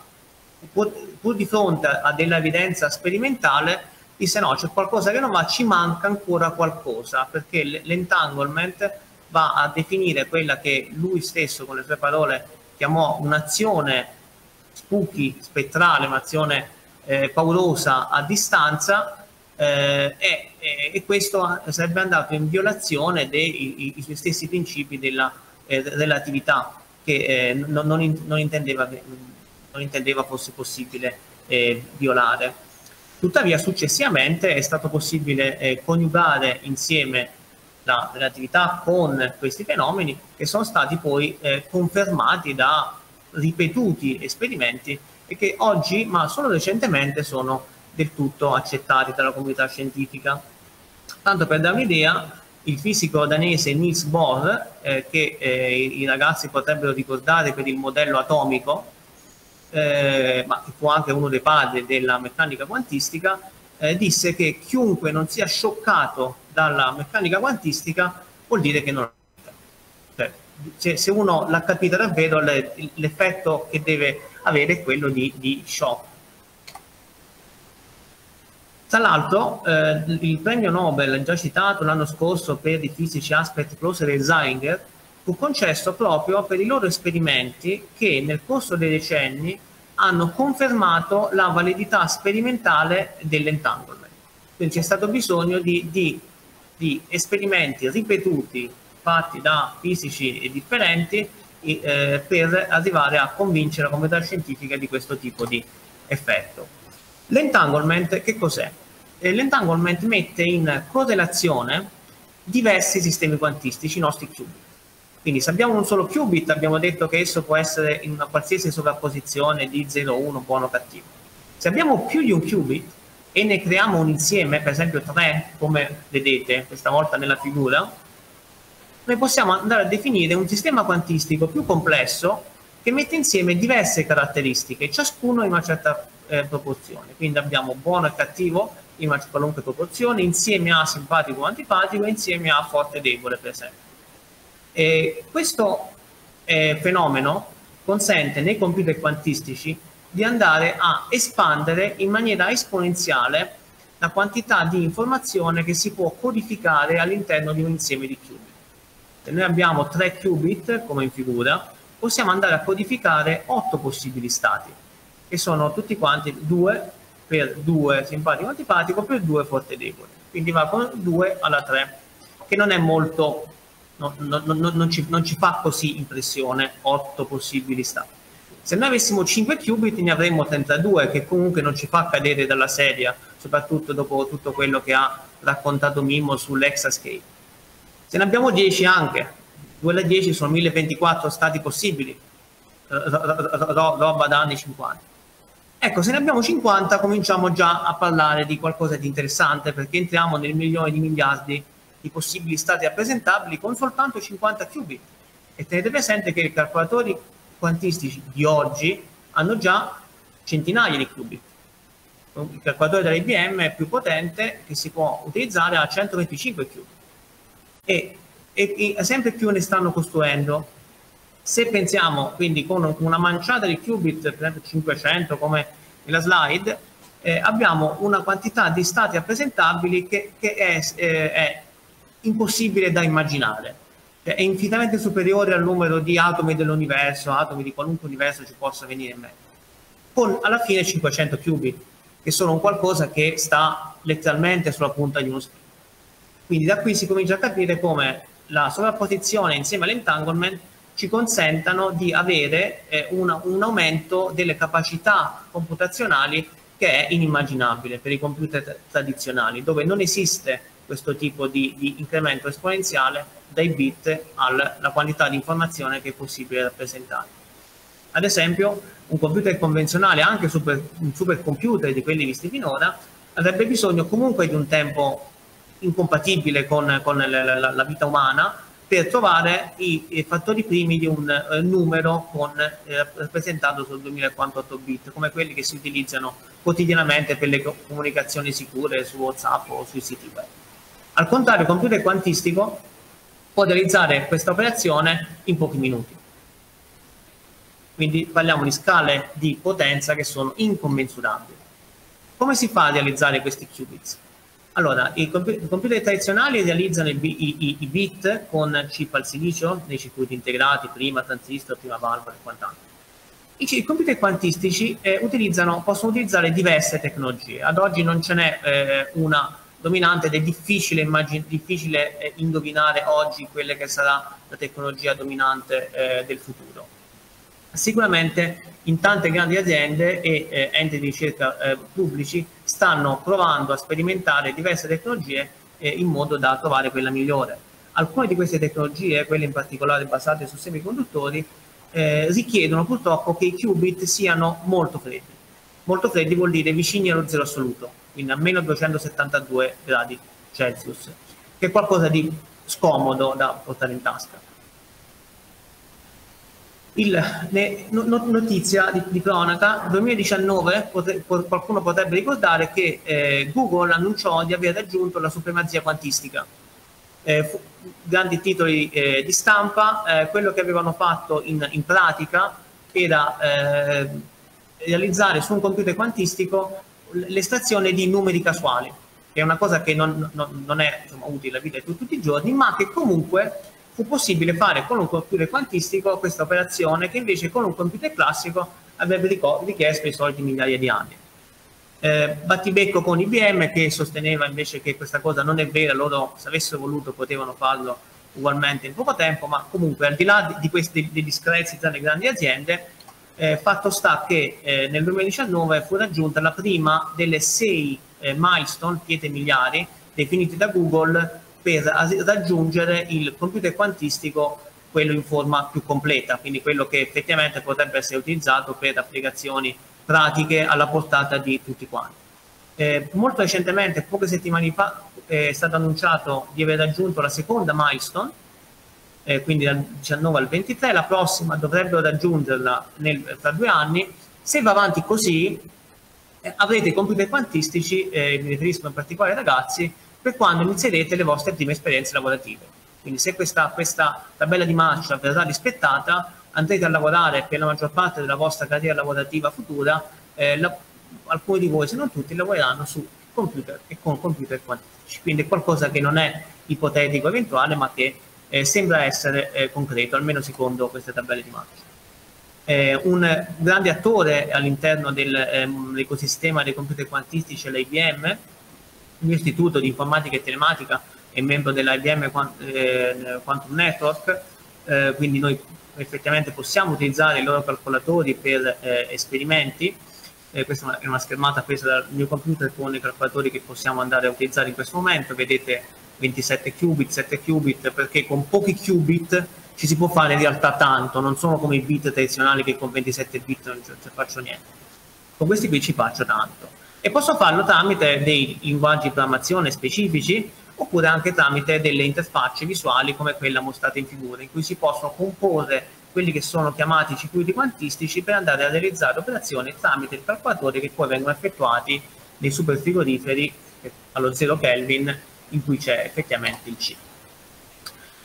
pur, pur di fronte a dell'evidenza sperimentale disse no, c'è qualcosa che non va, ci manca ancora qualcosa, perché l'entanglement va a definire quella che lui stesso con le sue parole chiamò un'azione spooky, spettrale, un'azione eh, paurosa a distanza eh, e, e, questo sarebbe andato in violazione dei suoi stessi principi della eh, relatività che eh, non, non, non, intendeva, non, intendeva, fosse possibile eh, violare. Tuttavia successivamente è stato possibile eh, coniugare insieme la relatività con questi fenomeni che sono stati poi eh, confermati da ripetuti esperimenti e che oggi, ma solo recentemente, sono del tutto accettati dalla comunità scientifica. Tanto per dare un'idea, il fisico danese Niels Bohr, eh, che eh, i ragazzi potrebbero ricordare per il modello atomico, eh, ma che fu anche uno dei padri della meccanica quantistica, eh, disse che chiunque non sia scioccato dalla meccanica quantistica vuol dire che non capita. Cioè, se uno l'ha capita davvero, l'effetto che deve avere è quello di, di shock. Tra l'altro, eh, il premio Nobel già citato l'anno scorso per i fisici Aspect, Closer e Zeinger fu concesso proprio per i loro esperimenti che nel corso dei decenni hanno confermato la validità sperimentale dell'entanglement. Quindi c'è stato bisogno di, di, di, esperimenti ripetuti fatti da fisici differenti eh, per arrivare a convincere la comunità scientifica di questo tipo di effetto. L'entanglement che cos'è? Eh, l'entanglement mette in correlazione diversi sistemi quantistici, i nostri qubit. Quindi se abbiamo un solo qubit abbiamo detto che esso può essere in una qualsiasi sovrapposizione di 0, 1, buono o cattivo. Se abbiamo più di un qubit e ne creiamo un insieme, per esempio 3, come vedete questa volta nella figura, noi possiamo andare a definire un sistema quantistico più complesso che mette insieme diverse caratteristiche, ciascuno in una certa eh, proporzione. Quindi abbiamo buono e cattivo in una qualunque proporzione, insieme a simpatico o antipatico, insieme a forte e debole, per esempio. E questo eh, fenomeno consente nei computer quantistici di andare a espandere in maniera esponenziale la quantità di informazione che si può codificare all'interno di un insieme di qubit. Se noi abbiamo 3 qubit, come in figura, possiamo andare a codificare 8 possibili stati, che sono tutti quanti 2 per 2 simpatico antipatico per 2 forte debole. Quindi va con 2 alla 3, che non è molto non, non, non, non, ci, non ci fa così impressione 8 possibili stati. Se noi avessimo 5 qubit ne avremmo 32, che comunque non ci fa cadere dalla sedia, soprattutto dopo tutto quello che ha raccontato Mimmo sull'Exascape. Se ne abbiamo 10 anche, 2 alla 10 sono 1024 stati possibili, roba da anni 50. Ecco, se ne abbiamo 50 cominciamo già a parlare di qualcosa di interessante perché entriamo nel milione di miliardi di possibili stati rappresentabili con soltanto 50 qubit. E tenete presente che i calcolatori quantistici di oggi hanno già centinaia di qubit. Il calcolatore dell'IBM è più potente che si può utilizzare a 125 qubit. E, e, e sempre più ne stanno costruendo. Se pensiamo quindi con una manciata di qubit, per esempio 500 come nella slide, eh, abbiamo una quantità di stati rappresentabili che, che è, eh, è impossibile da immaginare. Cioè, è infinitamente superiore al numero di atomi dell'universo, atomi di qualunque universo ci possa venire in mente. Con alla fine 500 qubit, che sono un qualcosa che sta letteralmente sulla punta di uno spino. Quindi da qui si comincia a capire come la sovrapposizione insieme all'entanglement ci consentano di avere eh, una, un aumento delle capacità computazionali che è inimmaginabile per i computer tradizionali, dove non esiste questo tipo di, di incremento esponenziale dai bit alla quantità di informazione che è possibile rappresentare. Ad esempio, un computer convenzionale, anche super, un supercomputer di quelli visti finora, avrebbe bisogno comunque di un tempo incompatibile con, con la, la, la, vita umana per trovare i, i fattori primi di un eh, numero con, eh, rappresentato sul 2048 bit, come quelli che si utilizzano quotidianamente per le comunicazioni sicure su WhatsApp o sui siti web. Al contrario, il computer quantistico può realizzare questa operazione in pochi minuti. Quindi parliamo di scale di potenza che sono incommensurabili. Come si fa a realizzare questi qubits? Allora, i, computer, tradizionali realizzano i, i, i, bit con chip al silicio nei circuiti integrati, prima transistor, prima valvola e quant'altro. I, computer quantistici eh, possono utilizzare diverse tecnologie. Ad oggi non ce n'è eh, una dominante ed è difficile, immagin- difficile eh, indovinare oggi quella che sarà la tecnologia dominante eh, del futuro. Sicuramente in tante grandi aziende e eh, enti di ricerca eh, pubblici stanno provando a sperimentare diverse tecnologie eh, in modo da trovare quella migliore. Alcune di queste tecnologie, quelle in particolare basate su semiconduttori, eh, richiedono purtroppo che i qubit siano molto freddi molto freddi vuol dire vicini allo zero assoluto, quindi a meno 272 gradi Celsius, che è qualcosa di scomodo da portare in tasca. Il, ne, no, notizia di, di cronaca, 2019 pote, qualcuno potrebbe ricordare che eh, Google annunciò di aver raggiunto la supremazia quantistica. Eh, fu, grandi titoli eh, di stampa, eh, quello che avevano fatto in, in pratica era eh, realizzare su un computer quantistico l'estrazione di numeri casuali, che è una cosa che non, non, non è insomma, utile alla vita di tutti i giorni, ma che comunque fu possibile fare con un computer quantistico questa operazione che invece con un computer classico avrebbe richiesto i soliti migliaia di anni. Eh, battibecco con IBM che sosteneva invece che questa cosa non è vera, loro se avessero voluto potevano farlo ugualmente in poco tempo, ma comunque al di là di questi di discrezi tra le grandi aziende, eh, fatto sta che eh, nel 2019 fu raggiunta la prima delle sei eh, milestone, pietre miliari, definite da Google per raggiungere il computer quantistico quello in forma più completa, quindi quello che effettivamente potrebbe essere utilizzato per applicazioni pratiche alla portata di tutti quanti. Eh, molto recentemente, poche settimane fa, è stato annunciato di aver raggiunto la seconda milestone, eh, quindi dal 19 al 23, la prossima dovrebbero raggiungerla nel, tra due anni. Se va avanti così, eh, avrete computer quantistici, eh, mi riferisco in particolare ai ragazzi, per quando inizierete le vostre prime esperienze lavorative. Quindi se questa, questa tabella di marcia verrà rispettata, andrete a lavorare per la maggior parte della vostra carriera lavorativa futura, eh, la, alcuni di voi, se non tutti, lavoreranno su computer e con computer quantistici. Quindi è qualcosa che non è ipotetico eventuale, ma che eh, sembra essere eh, concreto, almeno secondo queste tabelle di marcia. Eh, un grande attore all'interno dell'ecosistema ehm, dei computer quantistici è l'IBM, l'Istituto di Informatica e Telematica è membro dell'IBM eh, Quantum Network, eh, quindi noi effettivamente possiamo utilizzare i loro calcolatori per eh, esperimenti. Eh, questa è una schermata presa dal mio computer con i calcolatori che possiamo andare a utilizzare in questo momento. Vedete 27 qubit, 7 qubit, perché con pochi qubit ci si può fare in realtà tanto, non sono come i bit tradizionali che con 27 bit non ci, ci faccio niente. Con questi qui ci faccio tanto e posso farlo tramite dei linguaggi di programmazione specifici oppure anche tramite delle interfacce visuali come quella mostrata in figura, in cui si possono comporre quelli che sono chiamati circuiti quantistici per andare a realizzare operazioni tramite il calcolatore che poi vengono effettuati nei superfrigoriferi allo 0 Kelvin in cui c'è effettivamente il chip.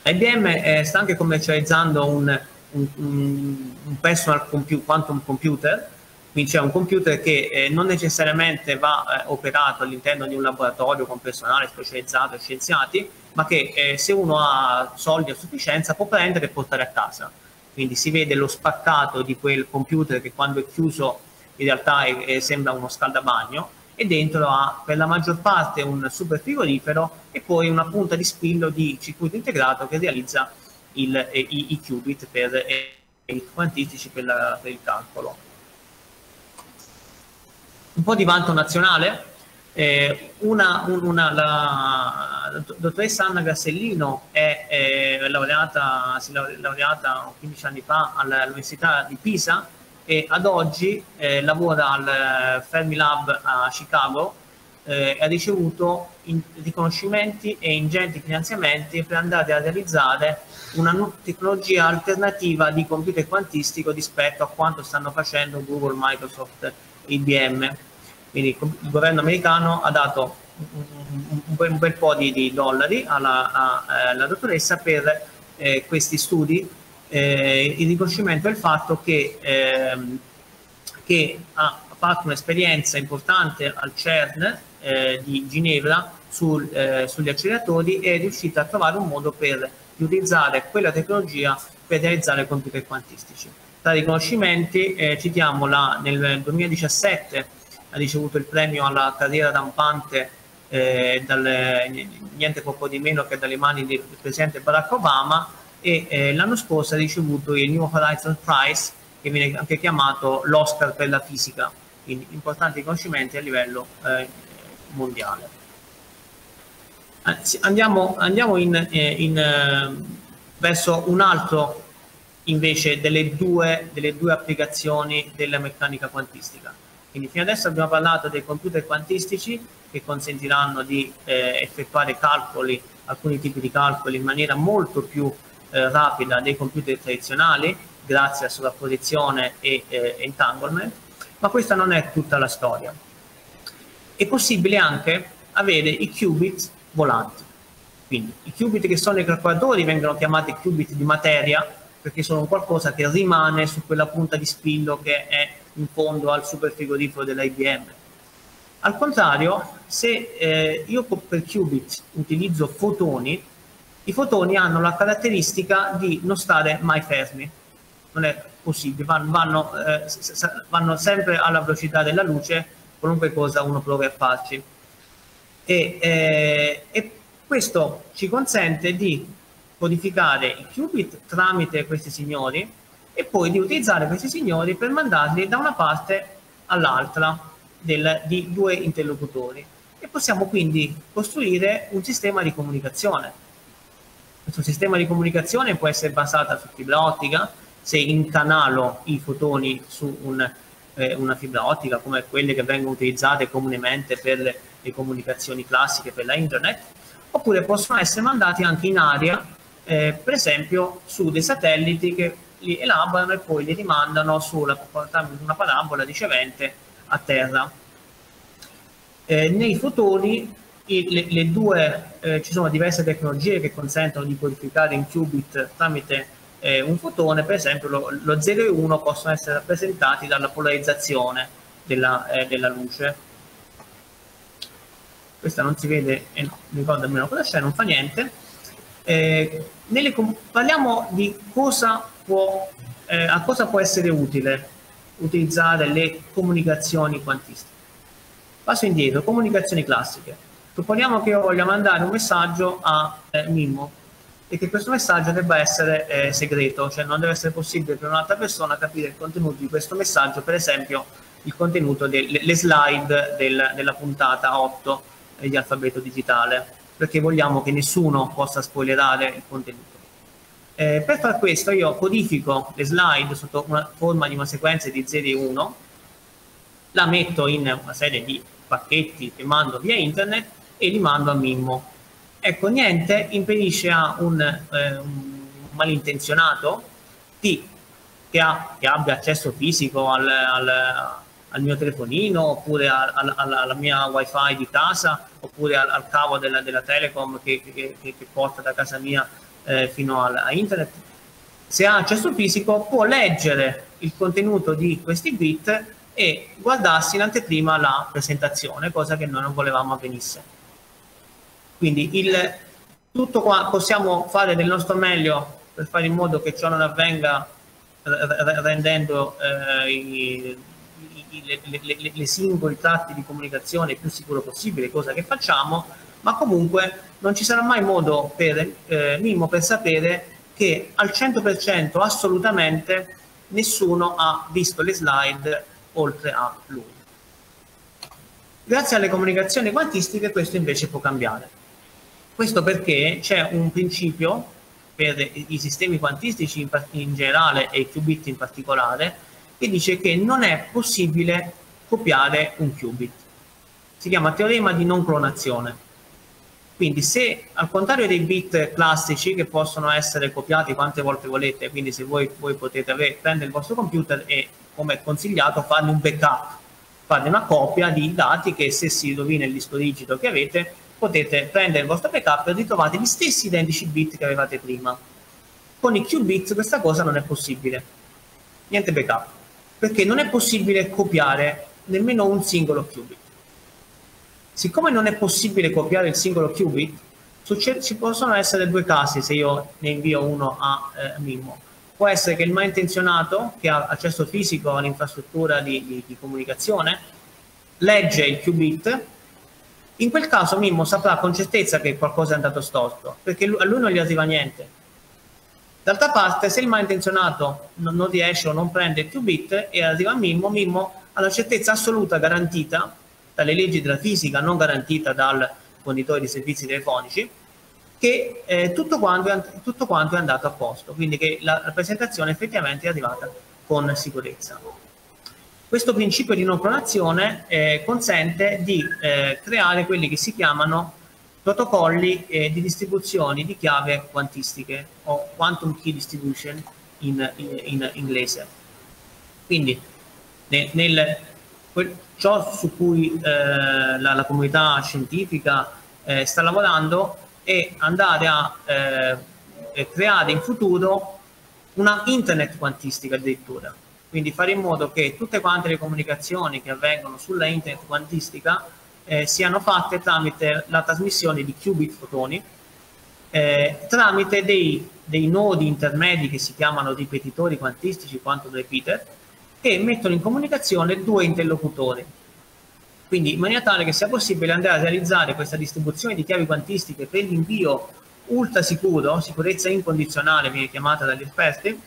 IBM eh, sta anche commercializzando un, un, un personal computer, quantum computer quindi c'è un computer che eh, non necessariamente va eh, operato all'interno di un laboratorio con personale specializzato e scienziati, ma che eh, se uno ha soldi a sufficienza può prendere e portare a casa. Quindi si vede lo spaccato di quel computer che quando è chiuso in realtà è, è, sembra uno scaldabagno e dentro ha per la maggior parte un super frigorifero e poi una punta di spillo di circuito integrato che realizza il, eh, i, i, qubit per eh, i quantistici per, la, per il calcolo un po' di vanto nazionale. Eh, una, una, la dottoressa Anna Gassellino è, è laureata, si è laureata 15 anni fa all'Università di Pisa e ad oggi eh, lavora al Fermilab a Chicago eh, ha ricevuto riconoscimenti e ingenti finanziamenti per andare a realizzare una tecnologia alternativa di computer quantistico rispetto a quanto stanno facendo Google, Microsoft, IBM. Quindi il governo americano ha dato un, un, un bel po' di, di dollari alla, a, alla, dottoressa per eh, questi studi, eh, il riconoscimento del fatto che, ehm, che ha fatto un'esperienza importante al CERN eh, di Ginevra sul, eh, sugli acceleratori e è riuscita a trovare un modo per utilizzare quella tecnologia per realizzare computer quantistici. Tra i riconoscimenti eh, citiamo la, nel 2017 ha ricevuto il premio alla carriera rampante eh, dal, niente poco di meno che dalle mani del presidente Barack Obama e eh, l'anno scorso ha ricevuto il New Horizons Prize che viene anche chiamato l'Oscar per la fisica, quindi importanti riconoscimenti a livello eh, mondiale. Andiamo, andiamo in, eh, in, eh, verso un altro invece delle due, delle due applicazioni della meccanica quantistica Quindi fino adesso abbiamo parlato dei computer quantistici che consentiranno di eh, effettuare calcoli, alcuni tipi di calcoli in maniera molto più eh, rapida dei computer tradizionali grazie a sovrapposizione e eh, entanglement, ma questa non è tutta la storia. È possibile anche avere i qubit volanti. Quindi i qubit che sono i calcolatori vengono chiamati qubit di materia perché sono qualcosa che rimane su quella punta di spillo che è in fondo al superfrigorifero dell'IBM. Al contrario, se eh, io per qubit utilizzo fotoni, i fotoni hanno la caratteristica di non stare mai fermi. Non è possibile, vanno, vanno, eh, vanno sempre alla velocità della luce, qualunque cosa uno provi a farci. E, eh, e questo ci consente di codificare i qubit tramite questi signori e poi di utilizzare questi signori per mandarli da una parte all'altra di due interlocutori e possiamo quindi costruire un sistema di comunicazione. Questo sistema di comunicazione può essere basato su fibra ottica, se incanalo i fotoni su un, eh, una fibra ottica come quelle che vengono utilizzate comunemente per le, le comunicazioni classiche per la internet, oppure possono essere mandati anche in aria eh, per esempio su dei satelliti che li elaborano e poi li rimandano tramite una parabola ricevente a terra. Eh, nei fotoni le, le, due, eh, ci sono diverse tecnologie che consentono di codificare in qubit tramite eh, un fotone, per esempio lo, lo 0 e 1 possono essere rappresentati dalla polarizzazione della, eh, della luce. Questa non si vede e no, mi ricordo almeno cosa c'è, non fa niente eh, nelle, parliamo di cosa può, eh, a cosa può essere utile utilizzare le comunicazioni quantistiche. Passo indietro, comunicazioni classiche. Supponiamo che io voglia mandare un messaggio a eh, Mimmo e che questo messaggio debba essere eh, segreto, cioè non deve essere possibile per un'altra persona capire il contenuto di questo messaggio, per esempio il contenuto delle slide del, della puntata 8 di alfabeto digitale perché vogliamo che nessuno possa spoilerare il contenuto. Eh, per far questo io codifico le slide sotto una forma di una sequenza di 0 e 1, la metto in una serie di pacchetti che mando via internet e li mando a Mimmo. Ecco, niente impedisce a un, eh, un malintenzionato di, che, ha, che, abbia accesso fisico al, al al mio telefonino oppure al, al, alla mia wifi di casa oppure al, cavo della, della Telecom che, che, che, porta da casa mia eh, fino a internet se ha accesso fisico può leggere il contenuto di questi bit e guardarsi in anteprima la presentazione cosa che noi non volevamo avvenisse quindi il, tutto qua possiamo fare del nostro meglio per fare in modo che ciò non avvenga rendendo eh, i, le, le, le, le singoli tratti di comunicazione più sicuro possibile, cosa che facciamo, ma comunque non ci sarà mai modo per eh, Mimmo per sapere che al 100% assolutamente nessuno ha visto le slide oltre a lui. Grazie alle comunicazioni quantistiche questo invece può cambiare. Questo perché c'è un principio per i sistemi quantistici in, in generale e i qubit in particolare che dice che non è possibile copiare un qubit. Si chiama teorema di non clonazione. Quindi se al contrario dei bit classici che possono essere copiati quante volte volete, quindi se voi, voi potete avere, prendere il vostro computer e come è consigliato farne un backup, fare una copia di dati che se si rovina il disco rigido che avete potete prendere il vostro backup e ritrovate gli stessi identici bit che avevate prima. Con i qubit questa cosa non è possibile. Niente backup perché non è possibile copiare nemmeno un singolo qubit. Siccome non è possibile copiare il singolo qubit, ci possono essere due casi se io ne invio uno a eh, Mimmo. Può essere che il malintenzionato, che ha accesso fisico all'infrastruttura di, di, di comunicazione, legge il qubit, in quel caso Mimmo saprà con certezza che qualcosa è andato storto, perché a lui non gli arriva niente D'altra parte, se il malintenzionato non, non riesce o non prende il qubit e arriva a Mimmo, Mimmo ha la certezza assoluta garantita dalle leggi della fisica, non garantita dal fornitore di servizi telefonici, che eh, tutto, quanto è, tutto, quanto è, andato a posto, quindi che la rappresentazione effettivamente è arrivata con sicurezza. Questo principio di non pronazione eh, consente di eh, creare quelli che si chiamano protocolli eh, di distribuzioni di chiave quantistiche o quantum key distribution in, in, in inglese. Quindi nel, nel, ciò su cui eh, la, la, comunità scientifica eh, sta lavorando è andare a eh, creare in futuro una internet quantistica addirittura. Quindi fare in modo che tutte quante le comunicazioni che avvengono sulla internet quantistica eh, siano fatte tramite la trasmissione di qubit fotoni, eh, tramite dei, dei, nodi intermedi che si chiamano ripetitori quantistici, quantum repeater, che mettono in comunicazione due interlocutori. Quindi in maniera tale che sia possibile andare a realizzare questa distribuzione di chiavi quantistiche per l'invio ultra sicuro, sicurezza incondizionale viene chiamata dagli esperti,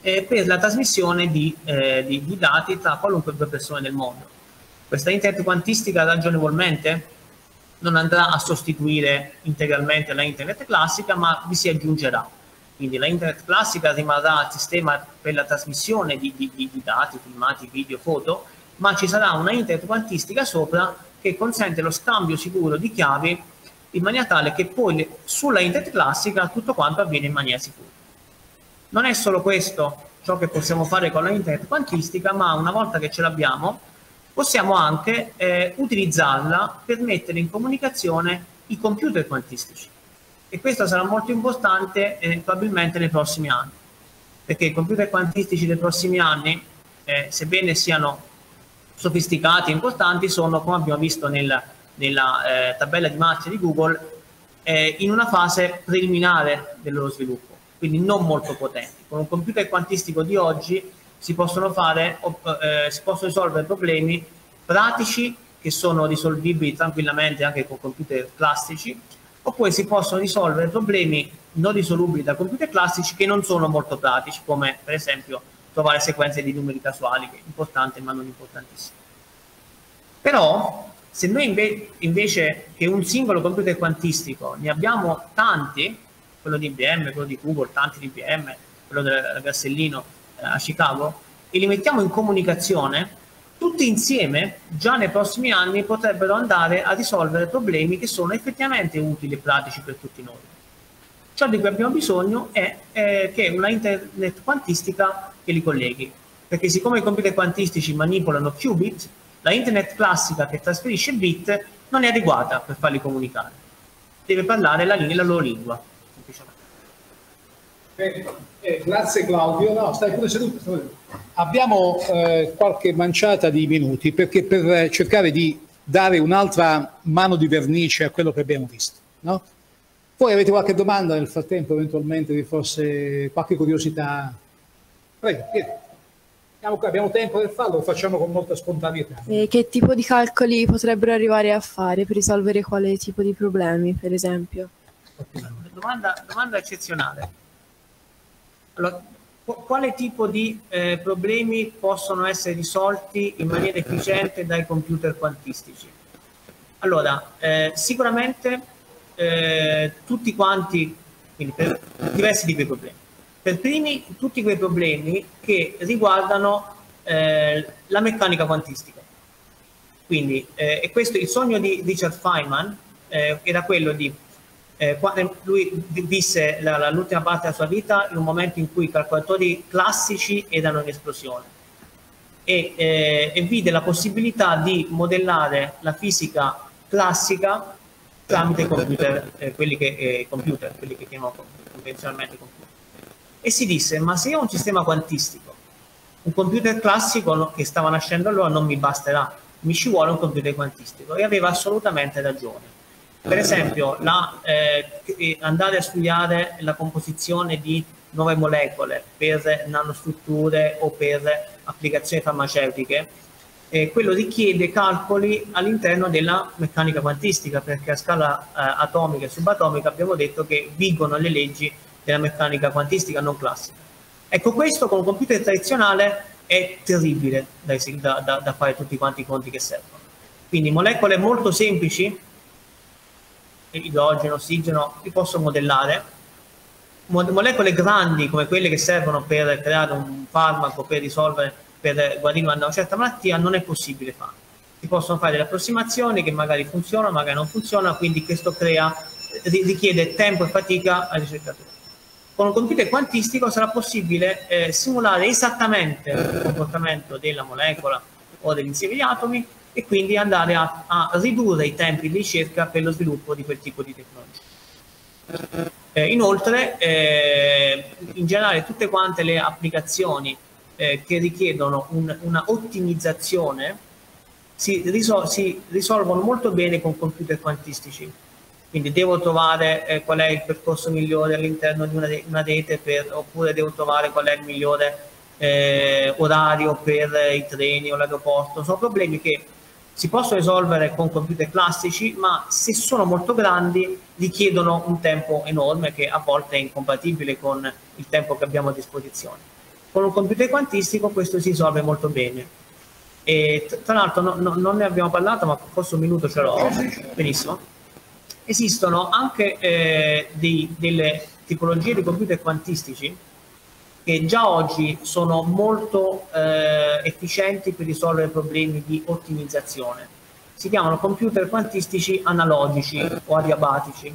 eh, per la trasmissione di, eh, di, di dati tra qualunque due persone del mondo. Questa internet quantistica ragionevolmente non andrà a sostituire integralmente la internet classica, ma vi si aggiungerà. Quindi la internet classica rimarrà il sistema per la trasmissione di, di, di, dati, filmati, video, foto, ma ci sarà una internet quantistica sopra che consente lo scambio sicuro di chiavi in maniera tale che poi sulla internet classica tutto quanto avviene in maniera sicura. Non è solo questo ciò che possiamo fare con la internet quantistica, ma una volta che ce l'abbiamo possiamo anche eh, utilizzarla per mettere in comunicazione i computer quantistici. E questo sarà molto importante eh, probabilmente nei prossimi anni, perché i computer quantistici dei prossimi anni, eh, sebbene siano sofisticati e importanti, sono, come abbiamo visto nel, nella eh, tabella di marcia di Google, eh, in una fase preliminare del loro sviluppo, quindi non molto potenti. Con un computer quantistico di oggi si possono fare, eh, si possono risolvere problemi pratici che sono risolvibili tranquillamente anche con computer classici, oppure si possono risolvere problemi non risolubili da computer classici che non sono molto pratici, come per esempio trovare sequenze di numeri casuali, che è importante ma non importantissimo. Però, se noi inve invece che un singolo computer quantistico ne abbiamo tanti, quello di IBM, quello di Google, tanti di IBM, quello del Gassellino, eh, a Chicago e li mettiamo in comunicazione, tutti insieme già nei prossimi anni potrebbero andare a risolvere problemi che sono effettivamente utili e pratici per tutti noi. Ciò di cui abbiamo bisogno è, è che una internet quantistica che li colleghi, perché siccome i computer quantistici manipolano qubit, la internet classica che trasferisce bit non è adeguata per farli comunicare. Deve parlare la, la loro lingua. Eh, grazie Claudio. No, stai pure seduto. Stai Abbiamo eh, qualche manciata di minuti perché per cercare di dare un'altra mano di vernice a quello che abbiamo visto. No? Poi avete qualche domanda nel frattempo, eventualmente vi fosse qualche curiosità? Prego, Abbiamo, abbiamo tempo per farlo, lo facciamo con molta spontaneità. E che tipo di calcoli potrebbero arrivare a fare per risolvere quale tipo di problemi, per esempio? Domanda, domanda eccezionale. Allora, quale tipo di eh, problemi possono essere risolti in maniera efficiente dai computer quantistici? Allora, eh, sicuramente eh, tutti quanti, quindi per diversi tipi di problemi. Per primi, tutti quei problemi che riguardano eh, la meccanica quantistica. Quindi, eh, e questo il sogno di Richard Feynman eh, era quello di eh, lui visse l'ultima parte della sua vita in un momento in cui i calcolatori classici erano in esplosione e, eh, e vide la possibilità di modellare la fisica classica tramite computer, eh, quelli che, eh, computer, quelli che chiamano convenzionalmente computer. E si disse, ma se io ho un sistema quantistico, un computer classico che stava nascendo allora non mi basterà, mi ci vuole un computer quantistico. E aveva assolutamente ragione per esempio, la, eh, andare a studiare la composizione di nuove molecole per nanostrutture o per applicazioni farmaceutiche, eh, quello richiede calcoli all'interno della meccanica quantistica, perché a scala eh, atomica e subatomica abbiamo detto che vigono le leggi della meccanica quantistica non classica. Ecco, questo con un computer tradizionale è terribile da, da, da fare tutti quanti i conti che servono. Quindi molecole molto semplici idrogeno, ossigeno, li posso modellare. Molecole grandi come quelle che servono per creare un farmaco, per risolvere per guarire una certa malattia, non è possibile fare. Si possono fare delle approssimazioni che magari funzionano, magari non funzionano, quindi questo crea, richiede tempo e fatica ai ricercatori. Con un computer quantistico sarà possibile eh, simulare esattamente il comportamento della molecola o dell'insieme di atomi e quindi andare a, a, ridurre i tempi di ricerca per lo sviluppo di quel tipo di tecnologia. Eh, inoltre, eh, in generale, tutte quante le applicazioni eh, che richiedono un, una ottimizzazione si, risol si, risolvono molto bene con computer quantistici. Quindi devo trovare eh, qual è il percorso migliore all'interno di una, una rete per, oppure devo trovare qual è il migliore eh, orario per i treni o l'aeroporto. Sono problemi che si possono risolvere con computer classici, ma se sono molto grandi richiedono un tempo enorme che a volte è incompatibile con il tempo che abbiamo a disposizione. Con un computer quantistico questo si risolve molto bene. E tra l'altro no, no, non ne abbiamo parlato, ma forse un minuto ce l'ho. Benissimo. Esistono anche eh, dei, delle tipologie di computer quantistici che già oggi sono molto eh, efficienti per risolvere problemi di ottimizzazione. Si chiamano computer quantistici analogici o adiabatici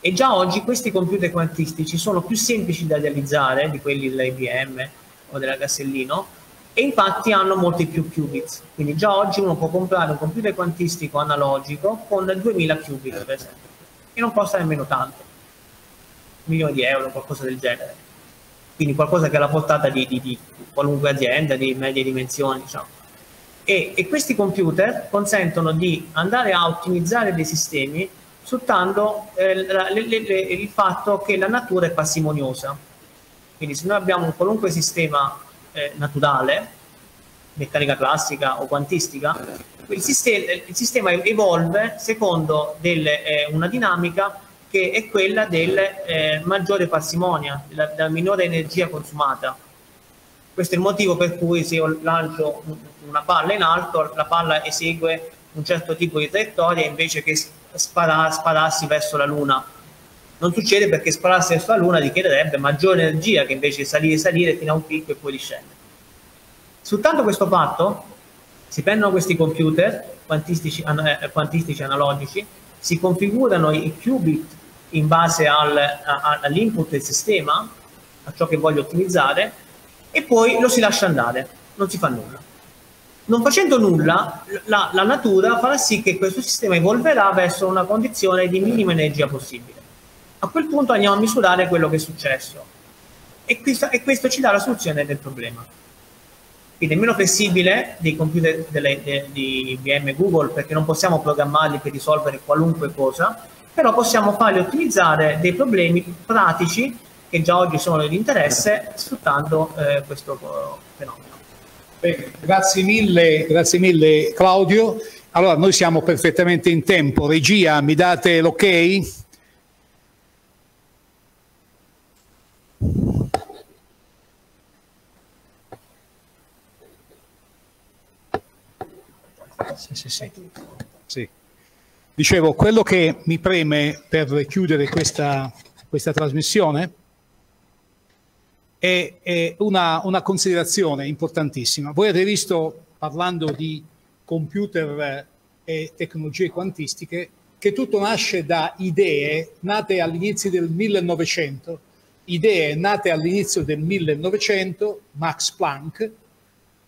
e già oggi questi computer quantistici sono più semplici da realizzare di quelli dell'IBM o della Gassellino e infatti hanno molti più qubits. Quindi già oggi uno può comprare un computer quantistico analogico con 2000 qubit per esempio e non costa nemmeno tanto, milioni di euro, qualcosa del genere. Quindi qualcosa che è alla portata di, di, di qualunque azienda di medie dimensioni. Diciamo. E, e questi computer consentono di andare a ottimizzare dei sistemi sfruttando eh, il fatto che la natura è parsimoniosa. Quindi se noi abbiamo un qualunque sistema eh, naturale, meccanica classica o quantistica, il sistema, il sistema evolve secondo delle, eh, una dinamica che è quella del eh, maggiore parsimonia, della, della minore energia consumata. Questo è il motivo per cui se io lancio una palla in alto, la palla esegue un certo tipo di traiettoria invece che spara, spararsi verso la Luna. Non succede perché spararsi verso la Luna richiederebbe maggiore energia che invece salire salire fino a un picco e poi discendere. Sfruttando questo fatto, si prendono questi computer quantistici, eh, quantistici analogici, si configurano i qubit in base al, all'input del sistema, a ciò che voglio ottimizzare, e poi lo si lascia andare, non si fa nulla non facendo nulla, la, la, natura farà sì che questo sistema evolverà verso una condizione di minima energia possibile. A quel punto andiamo a misurare quello che è successo e questo, e questo ci dà la soluzione del problema. Quindi è meno flessibile dei computer delle, de, di IBM e Google perché non possiamo programmarli per risolvere qualunque cosa, però possiamo farli ottimizzare dei problemi pratici che già oggi sono di interesse sfruttando eh, questo fenomeno. Bene, grazie mille, grazie mille Claudio. Allora, noi siamo perfettamente in tempo. Regia, mi date l'ok? Sì, sì, sì. sì. Dicevo, quello che mi preme per chiudere questa, questa trasmissione è, è una, una, considerazione importantissima. Voi avete visto, parlando di computer e tecnologie quantistiche, che tutto nasce da idee nate all'inizio del 1900, idee nate all'inizio del 1900, Max Planck,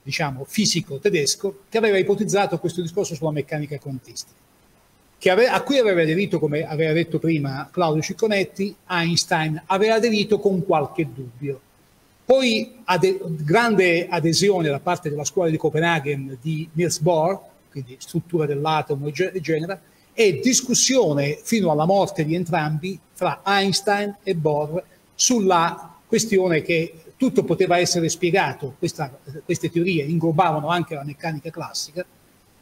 diciamo fisico tedesco, che aveva ipotizzato questo discorso sulla meccanica quantistica, ave, a cui aveva aderito, come aveva detto prima Claudio Cicconetti, Einstein aveva aderito con qualche dubbio. Poi ade grande adesione da parte della scuola di Copenaghen di Niels Bohr, quindi struttura dell'atomo, eccetera, e discussione fino alla morte di entrambi fra Einstein e Bohr sulla questione che tutto poteva essere spiegato, questa, queste teorie inglobavano anche la meccanica classica,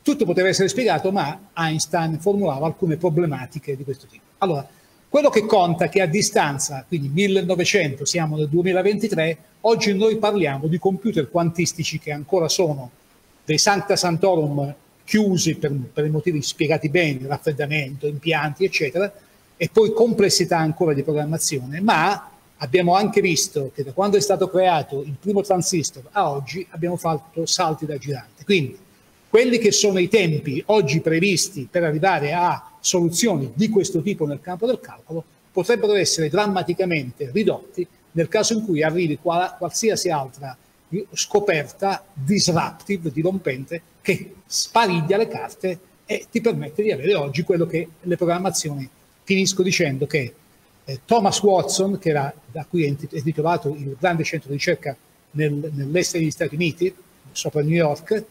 tutto poteva essere spiegato, ma Einstein formulava alcune problematiche di questo tipo. Allora, quello che conta è che a distanza, quindi 1900, siamo nel 2023, oggi noi parliamo di computer quantistici che ancora sono dei Sancta Santorum chiusi per, per i motivi spiegati bene, raffreddamento, impianti, eccetera, e poi complessità ancora di programmazione, ma abbiamo anche visto che da quando è stato creato il primo transistor a oggi abbiamo fatto salti da gigante. Quindi quelli che sono i tempi oggi previsti per arrivare a soluzioni di questo tipo nel campo del calcolo potrebbero essere drammaticamente ridotti nel caso in cui arrivi qualsiasi altra scoperta disruptive, dirompente, che spariglia le carte e ti permette di avere oggi quello che le programmazioni, finisco dicendo che eh, Thomas Watson, che era, da cui è titolato il grande centro di ricerca nel, nell'est degli Stati Uniti, sopra New York,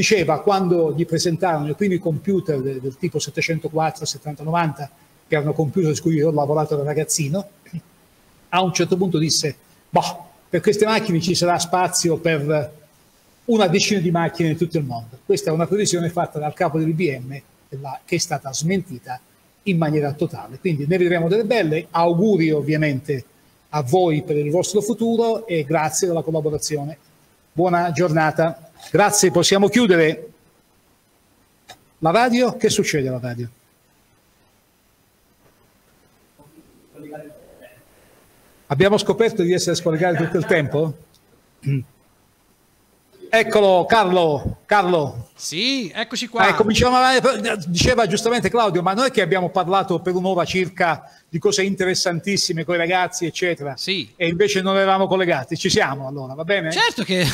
diceva quando gli presentarono i primi computer del, del tipo 704, 7090, che erano computer su cui io ho lavorato da ragazzino, a un certo punto disse, boh, per queste macchine ci sarà spazio per una decina di macchine in tutto il mondo. Questa è una previsione fatta dal capo dell'IBM che è stata smentita in maniera totale. Quindi ne vedremo delle belle. Auguri ovviamente a voi per il vostro futuro e grazie della collaborazione. Buona giornata. Grazie, possiamo chiudere. La radio? Che succede alla radio? Abbiamo scoperto di essere scollegati tutto il tempo? Eccolo, Carlo, Carlo. Sì, eccoci qua. Eh, cominciamo a... Diceva giustamente Claudio, ma noi che abbiamo parlato per un'ora circa di cose interessantissime con i ragazzi, eccetera. Sì. E invece non eravamo collegati. Ci siamo allora, va bene? Certo che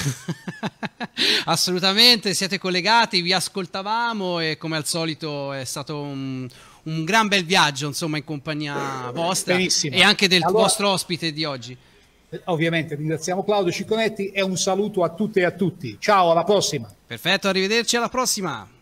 assolutamente siete collegati, vi ascoltavamo e come al solito è stato un un gran bel viaggio insomma in compagnia vostra Benissimo. e anche del allora, vostro ospite di oggi. Ovviamente ringraziamo Claudio Cicconetti e un saluto a tutte e a tutti. Ciao, alla prossima. Perfetto, arrivederci alla prossima.